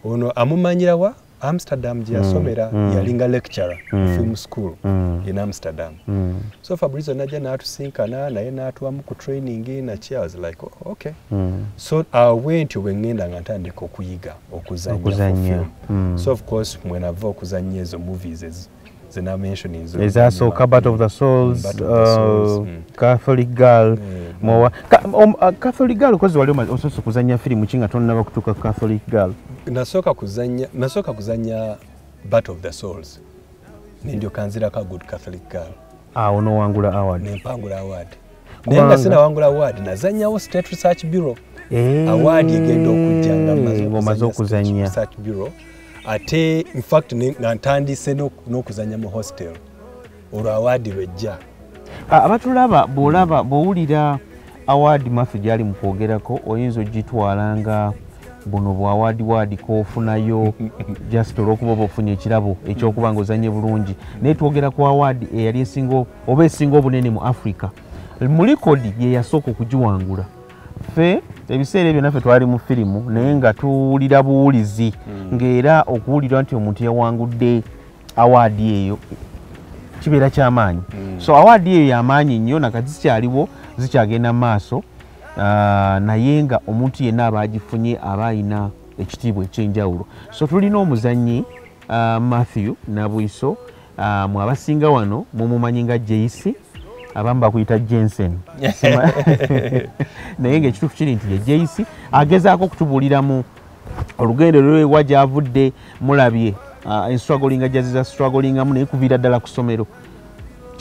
Ono amumanyira wa amsterdam gye yasomera yalinga lecturer mm. film school mm. in amsterdam mm. so fabrizio najja n'atusinkana naye n'atuwamu ku training naki i was like oh, mm. so awe nti bwe ŋŋenda nga ntandika okuyiga Okuzannya, mm. so of course mwenava okuzanya ezo movies ez- zenamentioning zo- ezasooka bat of the souls Battle of the Souls, uh, mm. catholic girl Mm. mowa Ka- om- uh, catholic girl kozi wali osoose okuzanya firimu ki nga tonnaba kutuuka catholic girl nasooka kuzanya nasooka kuzanya battle of the souls. Nendyoka nzirako a good catholic girl. Awo nowangula award. Nempangula award. Naye nga Kubanga- sinawangula award nazanyawo state research bureau. Eh, award egenda okujja nga ng'omaze okuzanya research bureau. Ate infact ne- nga ntandise n'ok- n'okuzanya mu hostel. Olwo award lwejja Ah, abatulaba bwolaba bwowulira award mafe gyali mu kwogerako oyinza ogitwala nga buno bwa award ward kofunayo just olwokuba oba ofunye ekirabo ekyokuba nga ozanye bulungi. Naye twogera ku award eyali esinga oba esinga obunene mu africa mu likodi ye yasooka okugiwangula? Ffe ebiseera ebyo naffe twali mu firimu naye nga tuwulira buwulizi ng'era okuwulira nti omuntu yawangudde awaadi eyo kibeera kyamaanyi. So awaadi eyo yamaanyi nnyo nakati zikyaliwo zikyagenda mu maaso naye nga omuntu yenna aba agifunye aba ayina ekitiibwa ekyenjawulo so tulina omuzanyi ah, matthew nabwiso ah, mwe abasinga wano mumumanyi nga jc abamu bakuyita jensen naye ngaekituufu kiri nti ye jc agezaako okutubuuliramu olugendo lwewa gyavudde mulabye enstruggling jaziza strugglingamu naye kuviira ddala ku ssomero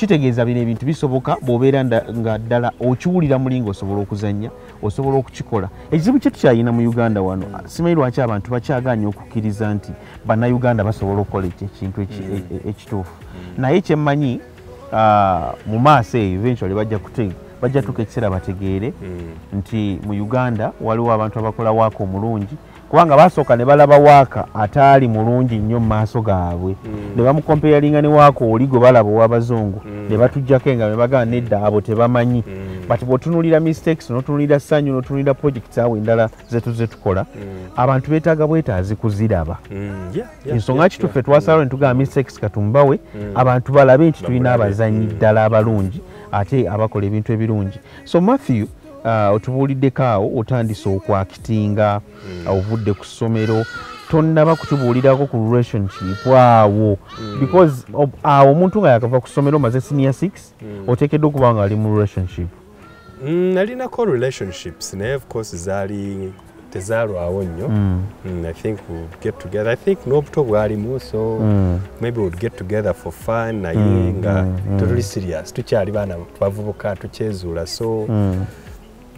kitegeeza bino ebintu bisoboka bw'obeera nga ddala okiwulira muli ngaosobola okuzannya osobola okukikola. Ekizibu kye tukyayina mu uganda wano simanyi lwaki abantu bakyagaanye okukkiriza nti bannayuganda basobola okukola ekintu eki- e- e- ekituufu. Naye kyemmanyi ah, mu maaso eyo eventually bajja kute- bajja tuka ekiseera bategeere nti mu uganda waliwo abantu abakola waaka omulungi kubanga basooka ne balaba waaka ataali mulungi nnyo mu maaso gaabwe. Ne bamukompeyalinga ne waaka oli gwe balaba ow'abazungu. Ne batujjako enga ne bagamba nedda abo tebamanyi. But bw'otunuulira mistakes n'otunuulira ssanyu n'otunuulira projects awo endala zetu zetukola abantu beetaaga bwetaazi kuziraba. Ensonga ki tuffe twasalawo ne tugamba mistakes katumbawe. Abantu balabe nti tulina abazanyi ddala abalungi ate abakola ebintu ebirungi. So matthew otubuuliddeko awo otandise okwakitinga ovudde ku ssomero. Tonnaba kutubuulirako ku relationship awo. Because of- awo omuntu nga yakava ku ssomero maze senior six oteekeddwa okuba nga ali mu relationship. Mm, nalinako relationships naye of course zaali tezaalwawo nnyo. Mm. Mm, i think we'll get together. I think n'obuto bwalimu so maybe we'll get together for fun naye nga tetuli serious. Tukyali baana bavubuka tukyezuula so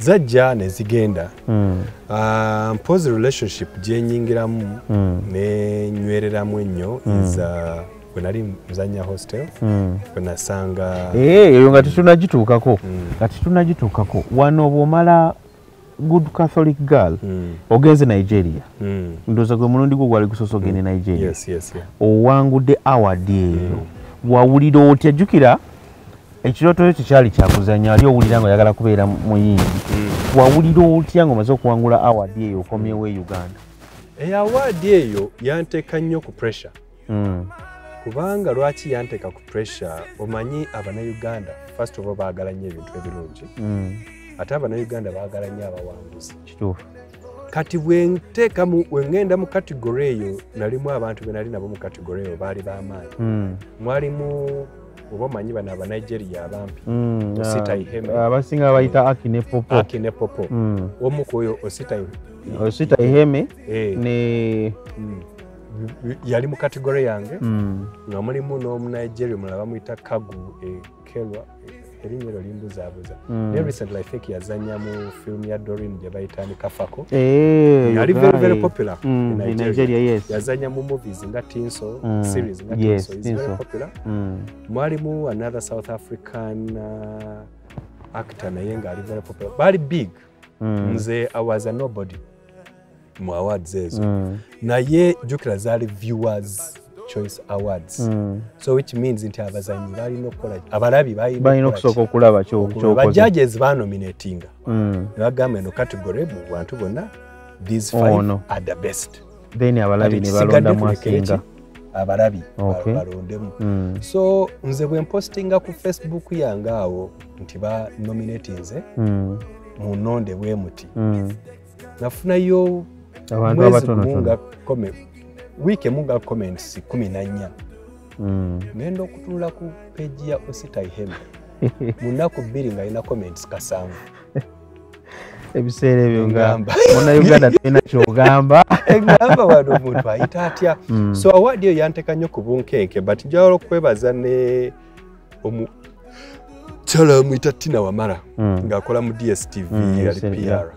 zajja nezigenda Ah, mpozi relationship gyenyingiramu nenywereramu ennyo iza bwe nali muzanya hostel bwe nasanga Eh, eyo nga tetunagituukako. Nga tetunagituukako. Wano bw'omala good catholic girl ogenze nigeria. Ndowooza gwe mulundi gwo gwali gusoose ogende nigeria. Yes yes yeah. owangudde award eyo. Wawulira otya? Jjukira ekirooto kyo kyali kyakuzanya ali owulira nga oyagala kubeera muyimbi. Wawulira otya nga omaze okuwangula award eyo okomyewo e uganda? Eyawaadi eyo yanteeka nnyo ku pressure. Mm, kubanga lwaki yanteeka ku pressure? Omanyi abannayuganda first of all baagala nnyo ebintu ebirungi. Mm, ate abannayuganda baagala nnyo abawanguzi. Kituufu. Kati bwenteeka mu- bwengenda mu kategore eyo nalimu abantu be nali nabo mu kategore eyo baali b'amaanyi. Mm, mwalimu oba omanyi bano abanigeria abampi. Mm, Osita Iheme. abasinga bayita aki ne popo. Aki ne popo. Mm. omu ku oyo osita osita iheme. Eh, ne mm, yali mu kategore yange. Nga mulimu n'omunigeria omulala bamuyita kagu ekelwa erinnya eryo limbuzaabuza naye recently i think yazanya mu film ya dorin gye bayita ni kafako. Eh, yali very very popular Mm, in Nigeria. Yazanya mu movies nga tinso Mm, series nga yes, tinso is very popular. Mm, mwalimu another south african uh, actor naye ngaali very popular. Bali big mm, nze i was a nobody. Mu awards ezo. Mm, naye jukira zaali viewers choice awards. Mm. so which means nti abazanyi balina okukola abalabi balina okusooka okulaba kyo- kyokoze. bajages banominatinga. Mm, ne bagamba eno category mu bantu bonna these five Ono. are the best. Then abalabi ne kisigadde balondamu tulekere asinga ki? abalabi Okay. balondemu. Mm, so nze bwe mpostinga ku facebook yange awo nti ba nominatinze mm, mu nonde bwe muti. Mm. nafunayo mwezi gumu nga comment- wiiki emu nga comments kumi na nnya Mm. ngenda okutunula ku peji ya osita iheme mu nnaku bbiri nga alina comments kasanvu ebiseera ebyo nga Ngamba. munauganda tulina kyogamba egamba wano omuntu ayita atya Mm. so awaadi eyo yanteeka nnyo ku bunkenke but njala okwebaza ne omu kyala amuyita tina wamala Mm. ng'akola mu dstv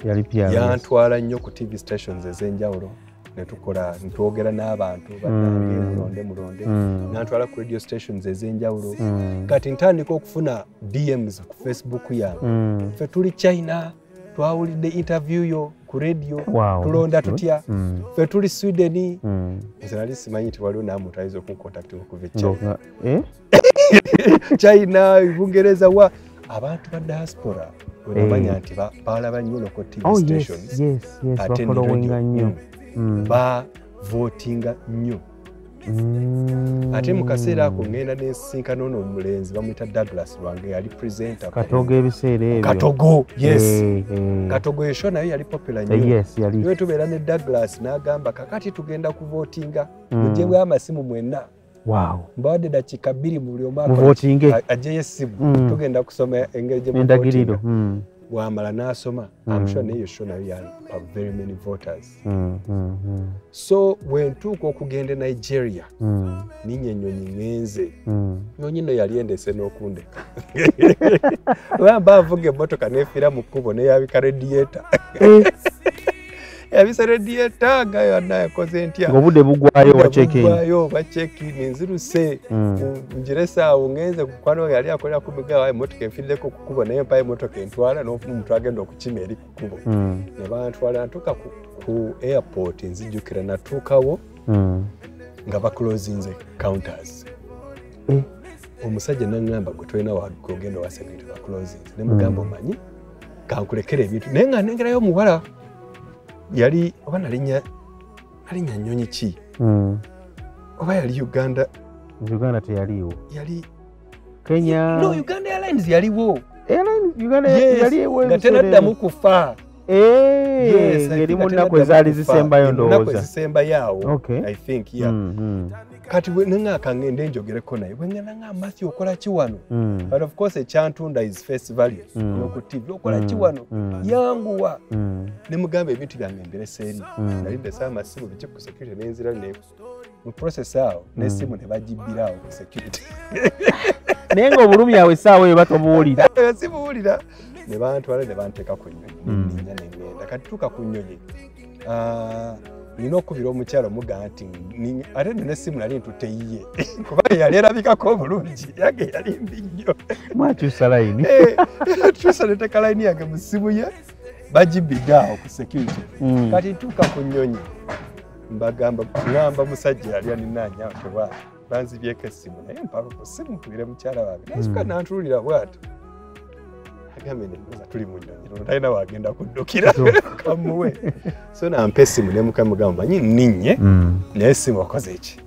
yali pr yantwala nnyo ku tv stations ez'enjawulo netukola ntwogera n'abantu bannange mulonde mulonde Mm. nantwala ku radio stations ez'enjawulo Mm. kati ntandika okufuna dms ku facebook yange Mm. ffe tuli china twawulidde interview yo ku radio tulonda tutya Mm. ffe tuli sweden Mm. nze nali simanyi nti waliwo namuntu ayinza okunkontakti okuva e china eh? china bungereza wa abantu ba diaspora wenamanya Eh. nti ba- balaba nnyo loko tv Oh, stations ate ne nnyo. Mm. Mm. bavotinga nnyo Mm. ate mu kaseera ako ngenda nesinkana ono omulenzi bamwita douglas lwange yali presenter ku- katogo ebiseera ebyo katogo yes Eh, eh. katogo esho nayo yali popular Eh, niwe tubeera ne douglas n'agamba kakati tugenda kuvotinga Mm. mugyewo amasimu mwenna wow mbawadde dakiika bbiri mu buli omu ajeyo essimu Mm. tugenda kusoma engeri gye endagiriro. Mm, bwamala n'asoma I'm sure nayo ya very many voters. Mm, mm, mm, so bwentuuka okugenda nigeria mm, ninye ennyonyi ŋŋenze mm. nyonyi no yali endese n'okundeka. Bamba avuga emmotoka nefiira mu kkubo neyabika rediyeta yabisa rediyeta nga yonna yakoze ntya? Ng'obudde bugwayo bugwayo bacekini nziruse. Mm. njirese awo ngenze kukwano yali akolera ku migawa emmotoka enfiirdeko ku kkubo naye mpa emmotoka entwala n'omuntu agenda okukima eri ku kkubo. Mm, ne bantwala natuuka ku, airport nzijjukira natuukawo mm. nga baclosinze counters. Eh. omusajja naŋŋamba gwe tolina wagenda wa security baclosinze ne mugamba Mm. omanyi? Kankulekera ebintu. Naye nga nengerayo omuwala yali oba nalinnya nalinnya nnyonyi ki? Mm. oba yali uganda? Uganda teyaliiwo. Yali kenya no uganda airlines yaliwo. Nga tenaddamu kufa. I ngeri mu nnaku ezaali zisembayo ndowooza. ezisembayo awo i think yeah. Mm, mm, kati bwe neŋŋaaka ŋŋende njogereko naye. Bwe ŋŋenda nga matthew okola ki wano? Mm, but of course ekyantunda is face value. Mm. noku tv okola ki Mm, wano? Mm. yanguwa. Mm, ne mugamba ebintu byange mbirese eri Mm. nali ndese amasimu biki ku security nenzira ne mu process awo n'essimu ne bagibbira awo ku security. Naye ng'obulumi awo essaawa eyo batobuwulira sibuwulira ne bantwala ne banteeka ku nnyonyi. Mm. neninya neŋŋenda kati tuuka ku nnyonyi. Ah, nina okubira omukyalo mugaa nti ate nno n'essimu nali ntutte yiye kuba yali erabikako obulungi yange yali mbi nnyo mwakyusa layini tusa neteka layini yange mu ssimu ye bagibidde awo ku security. Mm. kati ntuuka ku nnyonyi mbagamba ŋŋamba musajja yali aninanya tewa banzibyeko essimu naye mpaka ku ssimu tubire mukyala wange nasuka Mm. nantulira bwati tuli mu nnyonyi. No talina wagenda kuddukira. Kamuwe. So nampa essimu nemukamugamba manyi nninye. Mm. naye essimu okoze eki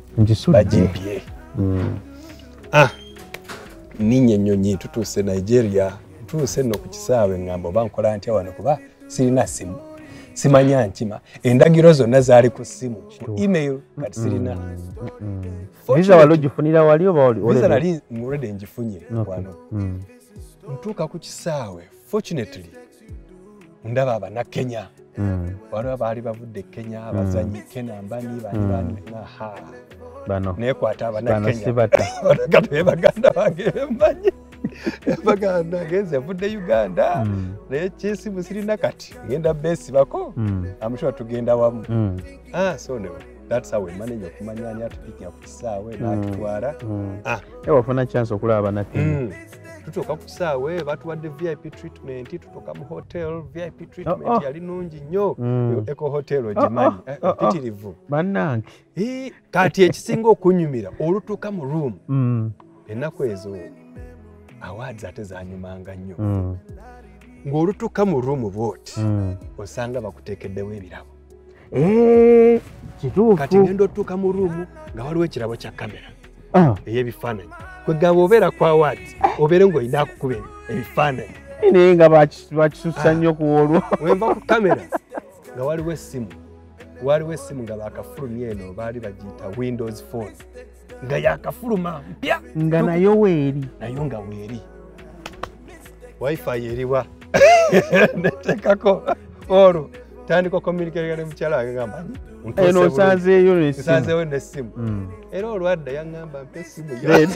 bagimbye Mm. ah ninnya ennyonyi tutuuse nigeria. Ntuuse nno ku kisaawe ŋŋamba oba nkola ntya wano kuba sirina simu simanya nkima. Endagiro zonna zaali ku simu ku email kati sirina. Visa wali ogifunira wali oba nali mulede ngifunye wano. Mm. Ntuuka ku kisaawe fortunately ndaba abanakenya Mm. waliwo baali bavudde kenya abazanyi kenambani bani ha bano nekwata abanakenya banakati be baganda bange bemmanyi baganda genze yavudde uganda Mm. naye kyesimu sirina kati ngenda beesibako Mm. amushuwa tugenda wamu Mm. ah, so that's how emanenya okumanyanya atupikinga ku kisaawe natutwala Mm. Ah. Wafuna chance okulaba banakenya Mm. Tutuuka ku kisaawe batuwadde vip treatment tutuuka mu hotel vip treatment Oh, oh. yali nungi nnyo Mm. eco hotel Oh, ogimanyi oh, eh, oh, oh. mpitirivu bannange Eh, kati ekisinga okunyumira olutuuka mu room Mm. ennaku ezo awards ate zanyumanga nnyo Mm. ng'olutuuka mu room bwoti Mm. osanga bakuteekeddewo ebirabo Eh, kituufu kati ngenda otuuka mu ruumu nga waliwo ekirabo kya kamera ey'ebifaananyi. Kwegamba obeera ku awards obeere ng'olina akukuba ebifaananyi. Naye nga baki- bakisusa Ah. nnyo ku olwo. Wenva ku kamera nga waliwo essimu waliwo essimu nga bakafulumya eno baali bagiyita windows phone nga yakafuluma mpya. Nga nayo weeri. Nayo nga weeri. Wifi eriwa. Netekako olwo tandika communicatinga ne mukyala wange gamba eno osanzeeyo nesimu nsanzeewo nessimu Mm. era olwadda yaŋŋamba mpa essimu Red.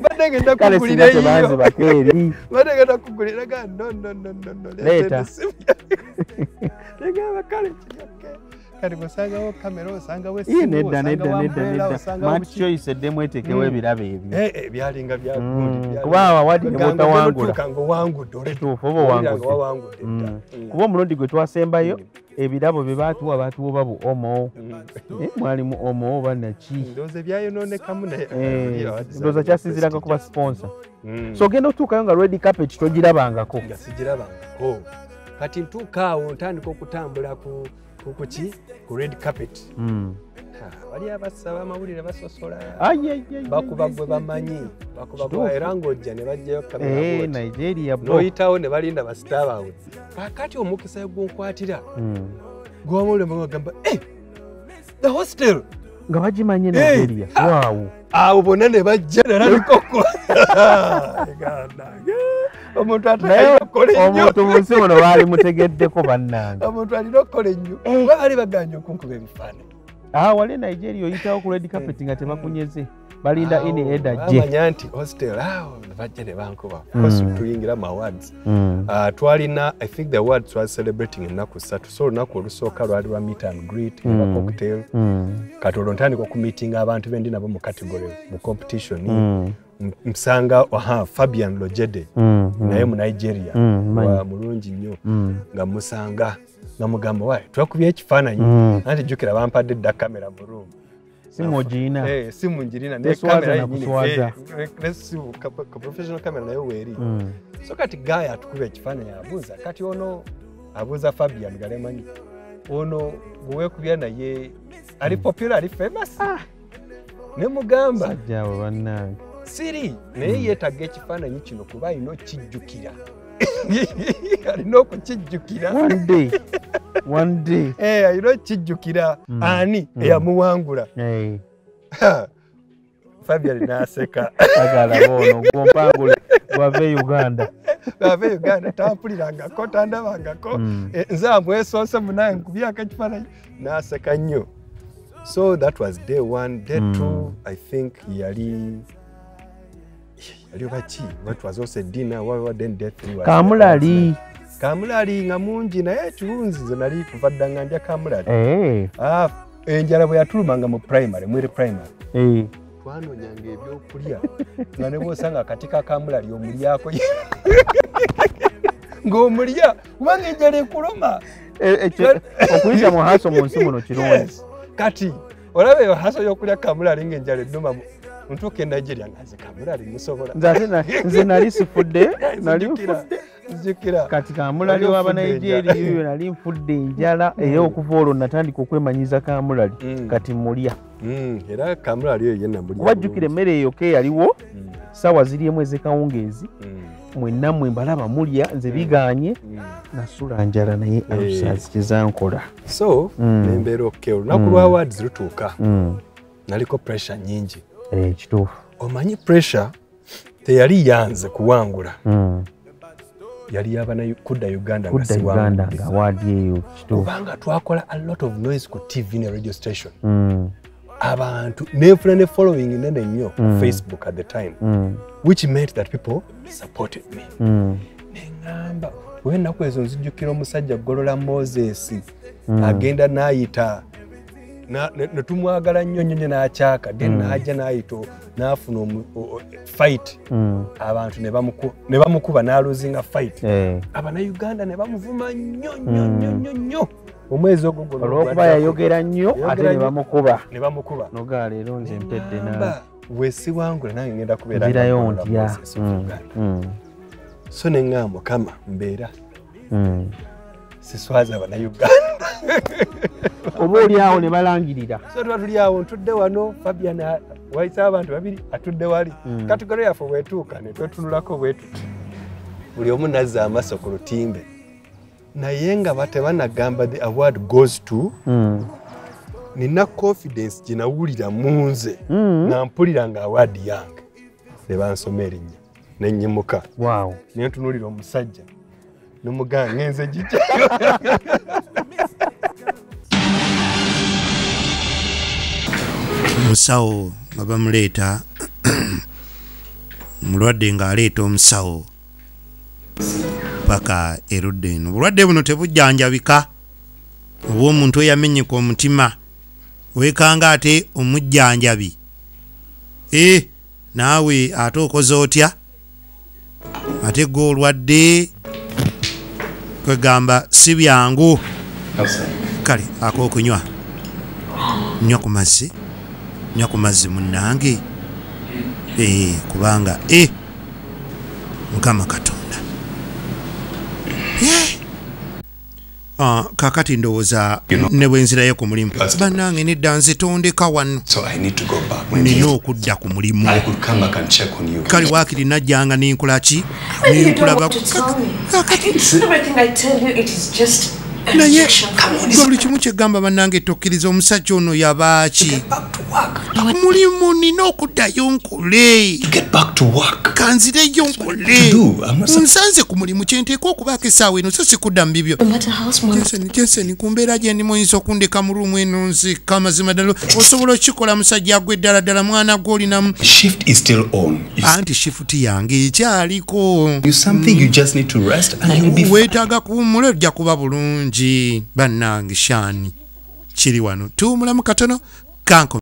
mbadde ngenda kugulira eyiyo mbadde ngenda kugulira ga no no no no no Leeta. essimu tegamba kale kiryoke kati osangawo kamera osangawo Ye, essimu nedda nedda osangawo nedda umbrella, nedda osangawo mat buki- choice eddemu etekewo Mm. ebirabo ebyo Eh, eh, byalinga bya Mm, gundi, byalinga- kuba awawadi ne Kwegamba bwotawangula. bw'otuuka ng'owangudde oleka. Kituufu, oba Owulira owangudde. ng'owangudde dda. Mm. Mm. kuba omulundi gwe twasembayo Mm. ebirabo bye baatuwa baatuwa babu omo Mm. Eh, mwalimu omo oba naki ndowooza byayonoonekamu naye Eh, Owulira wadde ndowooza za- kyasinziranga kuba sponsor Mm. so ogenda otuukayo nga red carpet togirabangako nga sigirabangako kati ntuuka awo ntandika okutambula ku ku- ku red carpet. Mm. Ha, wali abassa bamawulire basosola. Bakuba gwe bamanyi. bakuba era ng'ojja ne bajjayo Eh, n'oyitawo ne balinda basita baabwe kakati omukisa gunkwatira Mm. gwamawulire bagamba eh the hostel. Nga bagimanye Hey. nigeria. waawo. awo bonna ne bajja nalalikoko omuntu atalina okukola ennyo. omuntu mu nsi muno baali mutegeddeko bannange. Omuntu alina okukola ennyo. Eh. baali baganya okunkuba ebifaananyi. Ah wali nigeria oyitawo ku red carpet nga tebakunyeze balinda ini eda gye bamanya nti hostel awo nebajja ne bankuba. Mm. course tuyingira mu awards. Mm. Uh, twalina i think the awards was celebrating ennaku ssatu. So olunaku olusooka lwali lwa meet and greet Mm. eba cocktail. Kati olwo ntandika okumeetinga abantu bendi nabo mu category mu competition nsanga aha fabian lojede. Mm. naye mu nigeria. Mm, wa mulungi nnyo. Mm. nga musanga nga mugamba waye twakubya ekifaananyi. Mm. anti jjukira bampadde dda kamera mu room. Simu ogirina. Eh, simu njirina ne yennyini, kuswaza. eh, ne- simu ka professional camera nayo weeri. Mm. so kati gaya atukuba ekifaananyi abuuza kati ono abuuza fabian galemanyi ono gweweekubya naye ali popular ali famous? Ne mugamba sajja abo bannange siri. Naye yeetaga ekifaananyi kino kuba alina okijjukira. Alina okukijjukira. One day. One day. Eh, alina okukijjukira. Mm. ani Mm. eyamuwangula? Fabian n'aseka. Sagala boono gwompangule gwave uganda. Ava uganda tampulirangako tandabangako. Mm. Nze amwesoose munaye nkubyako ekifaananyi. N'aseka nnyo. So that was day one. Day Mm. two i think yali what what then day three was kamulali. kamulali nga mungi naye ekiwunzi nze nali kuva dda nga ndya kamulali. Eh, Ah, enjala bwe yatulumanga mu primary mwere primary. Eh. twanonyanga ebyokulya nga ne bwosanga akati ka kamulali omulyako. Ng'omulya kubanga enjala ekuluma Eh, okuyita mu haso mu nsi muno kirungi. Kati olaba eyo haso y'okulya kamulali ng'enjala ennuma mu- ntuuka e nigeria nga nze kamulali musobola nze ate na- nze nali sifudde nali Nzijukira, nzijukira. kati kamulali Nali waba nigeria enjala. yo nali nfudde enjala era okuva olwo natandika okwemanyiza kamulali Mm. kati mulya. Mm, era kamulali oyo yenna mulya kuba jjukira emmere eyo ke yaliwo saawa ziri emu ez'ekawungeezi mwenna mwe mbalaba mulya nze biganye nasula njala naye alusazi kyezankola so Mm. nembeera okke. Olunaku Mm. lwa awards lutuuka. Mm. naliko pressure nyingi Eh, kituufu omanyi pressure teyali yanze kuwangula. Mm. yali yabana kudda uganda nga waadi eyo kituufu kubanga twakola a lot of noise ku tv ne radio station. Mm. abantu nenfuna ne following nene nnyo ku Mm. facebook at the time which meant that people supported me. Neŋŋamba we ennaku ezo nzijjukira omusajja golola moses agenda n'ayita na- ne ne tumwagala nnyo nnyo nnyo n'akyaka then Mm. n'ajja n'ayita n'afuna fight Mm. abantu ne bamuku- ne bamukuba n'aluzinga fight Eh. abanauganda ne bamuvuma nnyo nnyo nnyo Mm. nnyo nnyo omwezi ogwo olwokuba yayogera nnyo ate ne nnyo, bamukuba ne bamukuba nogaa leero nze mpedde nawe Ŋŋamba, wesiwangula nange ngenda kubeera nzirayo nga Golola ntya Moses of. Uganda. Mm. so neŋŋamba mukama mbeera. Siswaza abanauganda oba oli awo ne balangirira. So tuba tuli awo ntudde wano fabian a- wayise abantu babiri atudde wali. Mm. kategore yaffe bwetuuka ne twetunulako bwetuti buli omu nazza amaaso ku lutimbe. Naye nga batebanagamba the award goes to Mm. nina confidence gye nawulira mu nze. Mm. nga mpulira nga awaadi yange. Ne bansoma erinnya. Nenyimuka naye ntunuulira omusajja nomuganga ngenze gitya omusawo nga bamuleeta mulwadde ng'aleeta omusawo paka erudde eno. Obulwadde buno tebujjanjabika. Oba omuntu eyamenyeka omutima weekanga ate omujjanjabi. E naawe ate okoze otya? Ate gwe olwadde kwegamba si byangu. Kale ak'okunywa nywa ku mazzi. Nywa ku mazzi munnange. Ee kubanga e mukama katonda. Ye! Ah, kakati ndowooza ne bwe nzirayo ku mulimu. bannange nedda nzitondeka wano. So I need to go back. When nina okudda ku mulimu. I could come back and check on you. kale waakiri najjanga ninkola ki? You don't naye gwe buli kimu kyegamba bannange tokkiriza omusajja ono yabaaki? Mulimu nina okuddayo nkole. Kanzireyo nkole. nsanze ku mulimu kyenteeka okubaako essaawa eno so sikudda mu bibyo. Jason, ku mbeera gye ndimu oyinza okundeka mu ruumu eno nzika amazima ddala. Osobola okikola musajja gwe ddala ddala mwana gwe olinamu? Shift is still on. You anti shifuti yange ekyaliko. You something you just need to rest and you'll be fine. weetaaga kuwummula ojja kuba bulungi bannange shaani kiri wano tuwumulamu katono kanko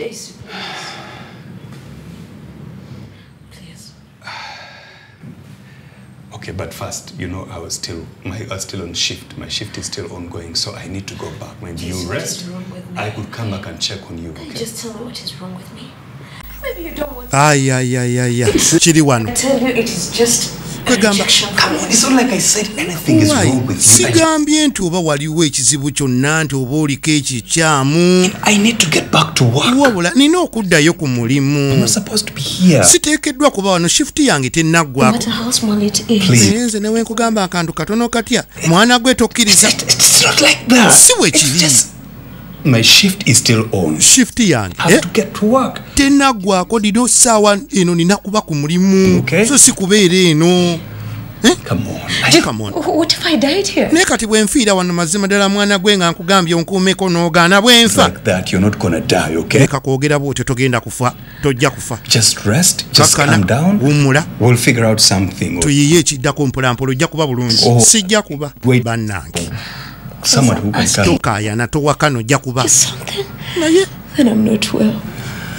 Jason, please. Okay, but first, you know, I was still my I was still on shift. My shift is still ongoing, so I need to go back. When you rest? I could come back and check on you. Okay. Just tell me what is wrong with me. Maybe you don't want Ay ay ay ay ay. Chidi one. I tell you it is just kwegamba sigambye nti oba waliwo ekizibu kyonna nti oba oliko ekikyamu. Wabula nina okuddayo ku mulimu. Siteekeddwa kuba wano shifuti yange tennaggwako nze newenkugamba akantu katono katya? Mwana gwe tokkiriza. Si bwe kiri my shift is still on. shifuti yange I have eh, to get to work. tennaggwako lino saawa eno nina kuba ku mulimu Okay. so si kubeera eno Come on. I, Come on. Wh- What if I died here? naye kati bwe nfiira wano mazima ddala mwana gwe nga nkugambye onkuumeko n'ogaana bwe nfa like that, you're not gonna die. Okay. leka kwogera bwotyo togenda kufa tojja kufa Just rest. Just Kakkana, calm down. wummula We'll figure out something. tuyiye ekiddako mpolampola ojja kuba bulungi Oh. sijja kuba Wait. bannange Someone who can come. tokaayana towakana ojja kuba Something? naye Then I'm not well.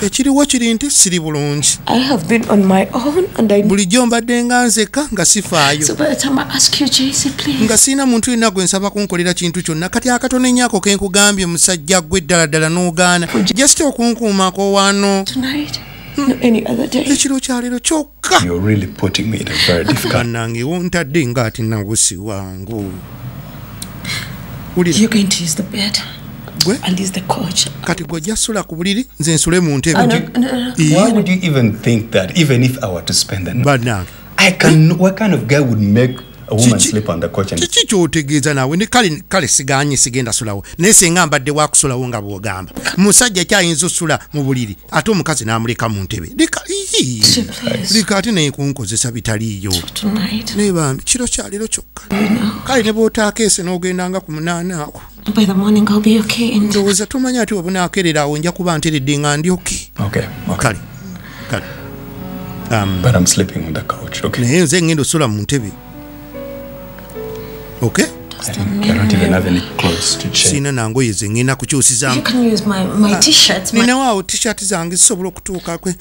ekiriwo kiri nti siri bulungi I have been on my own and I bulijjo mbadde nga nzeka nga sifaayo So by the time I ask you, JC, please. nga siina muntu yenna gwe nsaba kunkolera kintu kyonna kati akatono ennyako ke nkugambye musajja gwe ddala ddala n'ogaana jasita okunkuumako wano Tonight? No, any other day. ekiro kyaleero kyokka You're really putting me in a very difficult. bannange wontadde ngaati nawusi wangu You're going to use the bed. Gwe? And use the coach. Kati gwe jasula kubuliri, nze nsule muntebe. Why would you even think that, even if I were to spend the night? But now. I can, what kind of guy would make Kiki kyotegeeza naawe ne kale kale siganye sigenda sulawo naye singa mbadde wakusulawo nga bwogamba. Musajja kyayinza osula mu buliri ate omukazi n'amuleka mu ntebe. Leka ate naye kunkozesa bitaliiyo. Naye bambi kiro kyaleero kyokka. Kale ne bw'otaakeese n'ogendanga ku munaana ako. By the morning, I'll be okay. And ndowooza tomanyi ati obunaakerera awo nja kuba nteredde nga ndi oke okay, okay. kale kale. But I'm sleeping on the couch. Okay. naye nze ngenda osula mu ntebe change. siina nangoye ze ngenda you kukyusizaamu can use my, my t-shirts. My ninawaawo tishaati zange zisobola okutuuka kwe.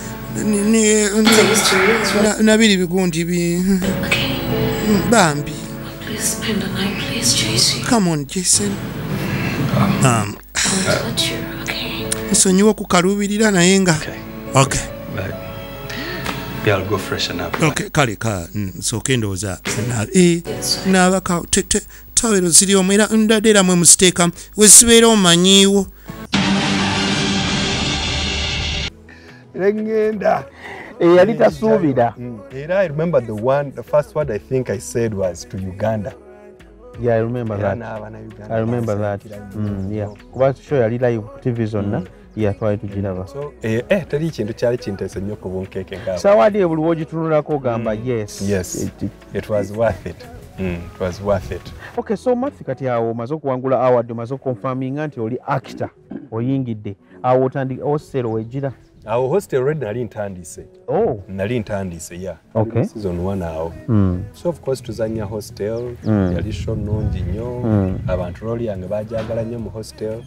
Nabiri bigundi bi. Okay. bambi. Please spend the night, please, JC. come on jason. Um, I won't touch you, okay? nsonyiwa okukaluubirira naye nga. Okay I'll go freshen up. okay kale ka nsooke ndowooza na- eh, naabaka te- te- tawero ziri omu era ndadde era mwe muziteekamu we zibeera omanyiiwo Rengenda. eyali tasuubira Era I remember the one, the first word I think I said was to Uganda. yeah, I remember that. I remember that. Mm, yeah. kuba show yali live ku tv zonna yeah, twali tugiraba So, eh, eh, teri kintu kyali kinteese nnyo ku bunkeeke ngaabo. sawaadi e buli wogitunulako ogamba yes Yes, It- was worth it. Mm, it was worth it. okay so mafi kati awo omaze okuwangula award omaze okukonfaminga nti oli actor oyingidde awo otandika hostel wegira Awo hostel already nali ntandise. oh Nali ntandise, yeah. Okay. Season one awo. mm. So of course tuzanya hostel, Mm. yali show nnungi nnyo. Mm. Abantu looli yange bagyagala nnyo mu hostel.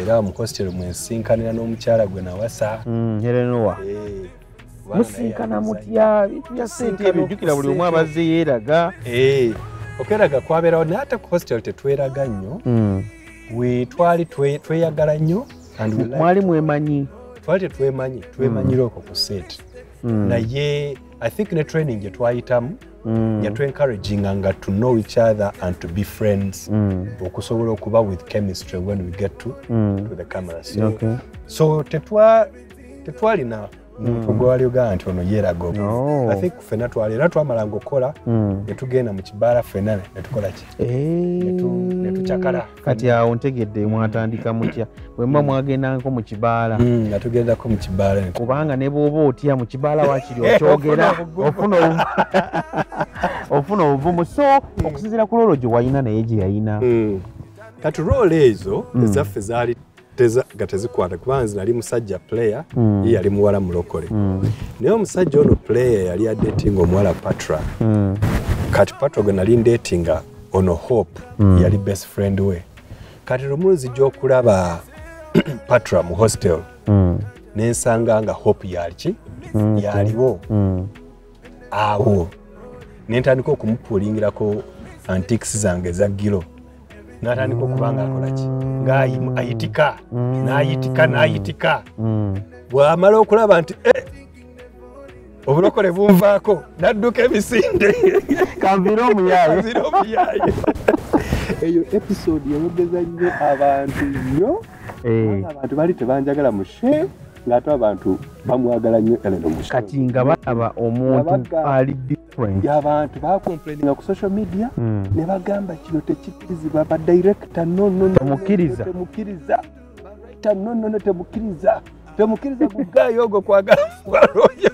Era mu hostel mwensinkanira n'omukyala gwe nawasa. Helenowa Eh, musinkana mutya bintu bya sente Musinkana ebyo jjukira buli omu abazze yeeraga Eh, okweraga kwabeerawo naye ate ku hostel tetweraga nnyo we twali twe- tweyagala nnyo mwali mwemanyi twali tetwemanyi twemanyire okwo ku sente Mm. naye i think ne training gyetwayitamu Mm. yatwencouraginga nga to know each other and to be friends Mm. okusobola okuba with chemistry when we get to, Mm. to the camera so, Okay. so tetwa tetwalina omuntu gwe wali ogamba nti ono yeeraga Oh. i think ffenna twali era twamalanga okukola Mm. ne tugenda mu kibaala ffenna ne tukola ki? Ne tucakala kati awo ntegedde mwatandika mutya. Bwe muba mwagendangako mu kibaala. Mm, nga tugendako mu kibaala. Kubanga ne bw'oba otya mu kibaala wakiri okyogera ofuna ofuna obuvumu. So okusinziira ku lolo gye wayina naye gye yayina. Mm. kati roolo ezo Mm. ezaffe zaali nga tezikwata kubanga nze nali musajja player Mm. ye yali muwala mulokole Mm. naye omusajja ono player yali adetinga omuwala patra Mm. kati patra gwe nali ndetinga ono hope Mm. yali best friend we kati lumu nzija okulaba patra mu hostel Mm. nensanga nga hope yaliki Mm. yaliwo Mm. awo nentandika okumupuulingirako antics zange eza giro natandika okuba nga akolaki ngaayitika nayitika nayitika. Bwamala okulaba nti "Eh, obulokole bunvaako nadduka emisinde. Kanvire omuyaaye eyo episode yayogeza nnyo abantu nnyo. Kubanga abantu bali tebanjagala mushe ng'ate abantu bamwagala nnyo kati nga balaba omuntu ali different. Abantu bakomplaininga ku social media Mm. ne bagamba kino tekikkirizibwa Temukkiriza. temukkiriza baraita nonono temukkiriza temukkiriza gugaayo ogwo kwagala waloyo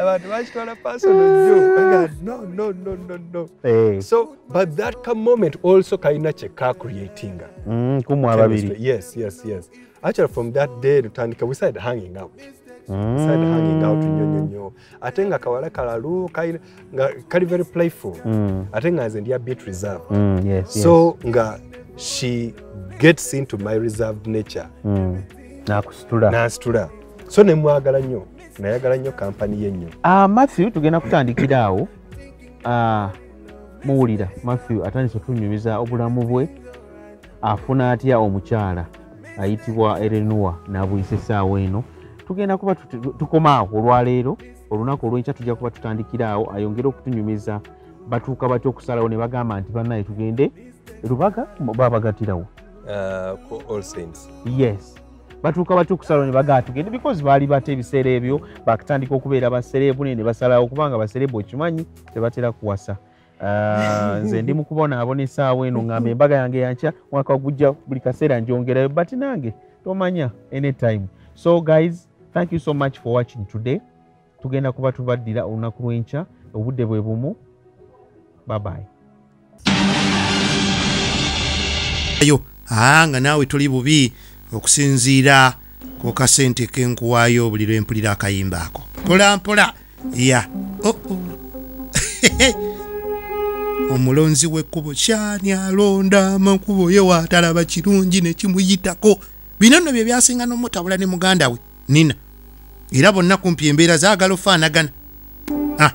abantu bakitwala personal Baga, no no no no no. Eh. so but that moment also kalina kye ka creatinga Mm, kumu ababiri yes yes yes actually from that day tutandika we started hanging out. Mm. started hanging out nnyo nnyo nnyo ate nga kawala kalalu nga kali very playful. Mm. ate nga nze ndi a bit reserve. Mm, yes, yes. so nga she gets into my reserved nature. Mm. nakusitula nansitula so nemwagala nnyo nayagala nnyo kampani ye nnyo Ah, matthew tugenda kutandikira awo. Ah, muwulira. Matthew atandise otunyumiza obulamu bwe. Afuna atya omukyala ayitibwa erenua nabuyisa essaawa eno. Tugenda kuba tutu- tukoma awo olwaleero olunaku olwenkya tujja kuba tutandikira awo ayongere okutunyumiza. Batuuka batya okusalawo ne bagamba nti bannaye tugende. Lubaga babagatirawo. Uh, yes. Batuuka batya okusalawo ne bagaa tugende because baali bate ebiseera ebyo bakatandika okubeera basereebu ne ne basalawo kubanga basereebu okimanyi tebatera kuwasa nze ndi mukubonaabona essaawa eno ngamba embaga yange yankya mwaka gujja buli kaseera ngyongerayo but nange tomanya anytime. So guys thank you so much for watching today. Tugenda kuba tubaddira olunaku lw'enkya obudde bwe bumu. Babayi yo aa nga naawe toli bubi okusinziira ku kasente kenkuwaayo buli lwe mpulira akayimba ako. Mpola mpola. Ya oh, oh. omulonzi w'ekkubo kyani alonda amakubo ye waatalaba kirungi ne kimuyitako? Bino nno bye byasinga n'omutabula ne muganda we nina. Era bonna kumpi embeera zaagala ofaanagana. Ah,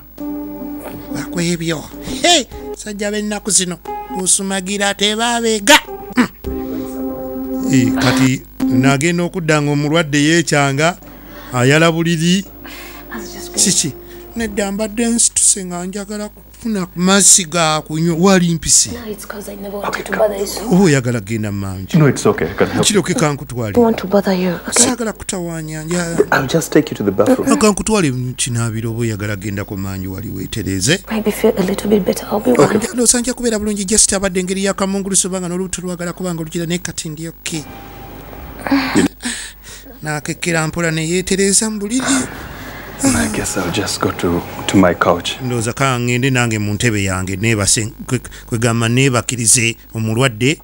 bakwebyo Hey, sajja b'ennaku zino osumagira tebabeega Eh, kati nagenda okudda nga omulwadde yeekyanga ayala buliri. Kiki nedda mbadde nsituse nga njagala kufuna ku mazzi ga kunywa wali mpisi No, it's because I never wanted to bother you so. oba oyagala kgenda mu manju No, it's okay. I can help. kiroke I kankutwale want to bother you, okay? saagala kutawaanya nja- I'll just take you to the bathroom. kankutwale kinaabiro oba oyagala genda ku manju wali weetereze Maybe feel a little bit better. I'll be one. loosa nja kubeera bulungi just abadde engeri yakamunguluso banga n'olubuto lwagala kubanga olugira naye kati ndi oke nakekera mpola neyeetereza mu buliri ndowooza ka ŋŋende nange mu ntebe yange neebase kwe- kwegamba neebakirize omulwadde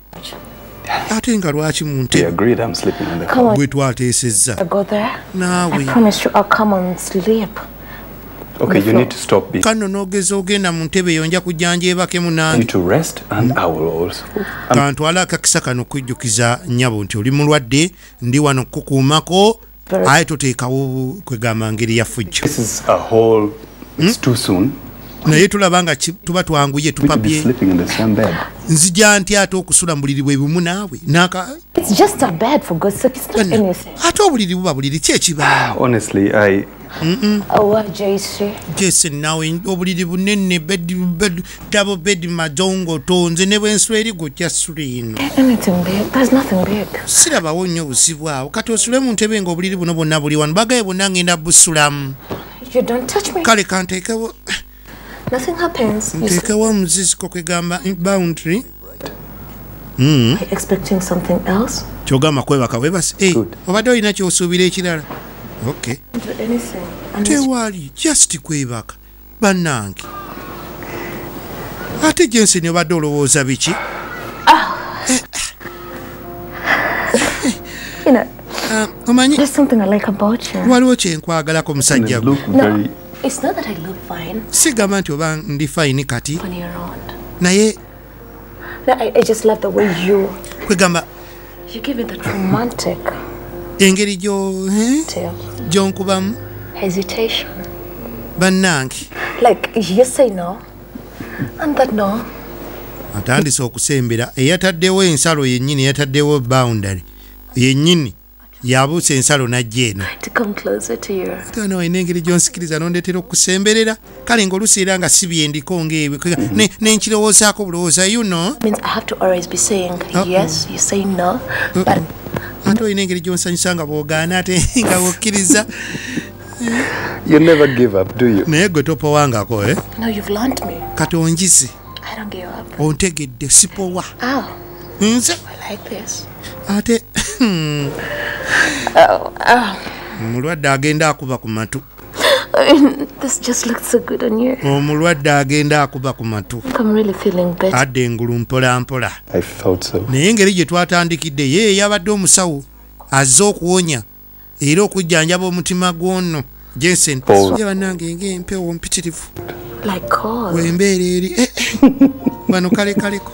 ate nga lwaki mu We ntebe agreed I'm sleeping on the Come on. gwe twateesezza I go there. I naawe promise you I'll come and sleep. Okay, you need to stop being. kano n'ogeza ogenda mu ntebe eyo nja kujjanjeebakemu You need to rest, and I will also. I'm kantwala akakisa kano okujjukiza nnyabo nti oli mulwadde ndi wano okukukuumako aye toteekawo kwegamba ngeri ya fujjo Naye tulaba nga tuba twanguye We could be tupapye sleeping in the same bed. nzija nti ate okusula mu buliri bwe bumu naawe N'aka- It's just a bed, for God's sake. It's not Bana, anything. ate obuliri buba buliri ki ekibaawo Honestly, I. Oh, jason nawe obuliri bunene bed- bed- double bed majongoto nze ne bwensula eri gojja sula eno Anything big. There's nothing big. sirabawo nnyo obuzibu awo kati osule mu ntebe nga obuliri buno bwonna buli wano bagaye bwonna ngenda busulamu You don't touch me. kale kanteekewo Nothing happens. You s- nteekewo omuziziko kwegamba boundary. You expecting something else? kyogamba kwebaka webase Hey, obadde olina kyosuubira ekirala. Ok Do anything. I'm just tewali just kwebaka bannange. Ate jensen obadde olowooza biki? You know, Ah, omanyi there's something I like about you. waliwo kyenkwagalako musajja gwe sigamba nti oba ndi fayini kati. Naye kwegamba engeri gyonkubamu bannange. Atandise okusembera. Eyataddewo ensalo yennyini eyataddewo boundary. Yennyini yabuusa ensalo najja eno To come closer to you. tana walina engeri gyonsikiriza nondeetera okusemberera kale ngaoluusi era nga si byendiko ngaebyo Ne- nenkirowoozaako bulowooza yuno Means I have to always be saying yes. You say no, but ate olina engeri gyonsanyusa nga bwogaana ate nga bwokkiriza You never give up, do you? naye gwe topowangako eh? no, you've learned me. kati onjize I don't give up. ontegedde sipowa Oh, nze I like this. Ate Oh, oh. omulwadde agenda akuba ku matu I mean, this just looks so good on you. omulwadde agenda akuba ku matu I'm really feeling better. adde engulu mpola mpola I thought so. naye engeri gye twatandikidde ye yabadde omusawo azze okuwonya era okujjanjaba omutima gw'ono jensen bannange ng'empewo mpitirivu wembeera eri Eh, eh. bano kale kaleko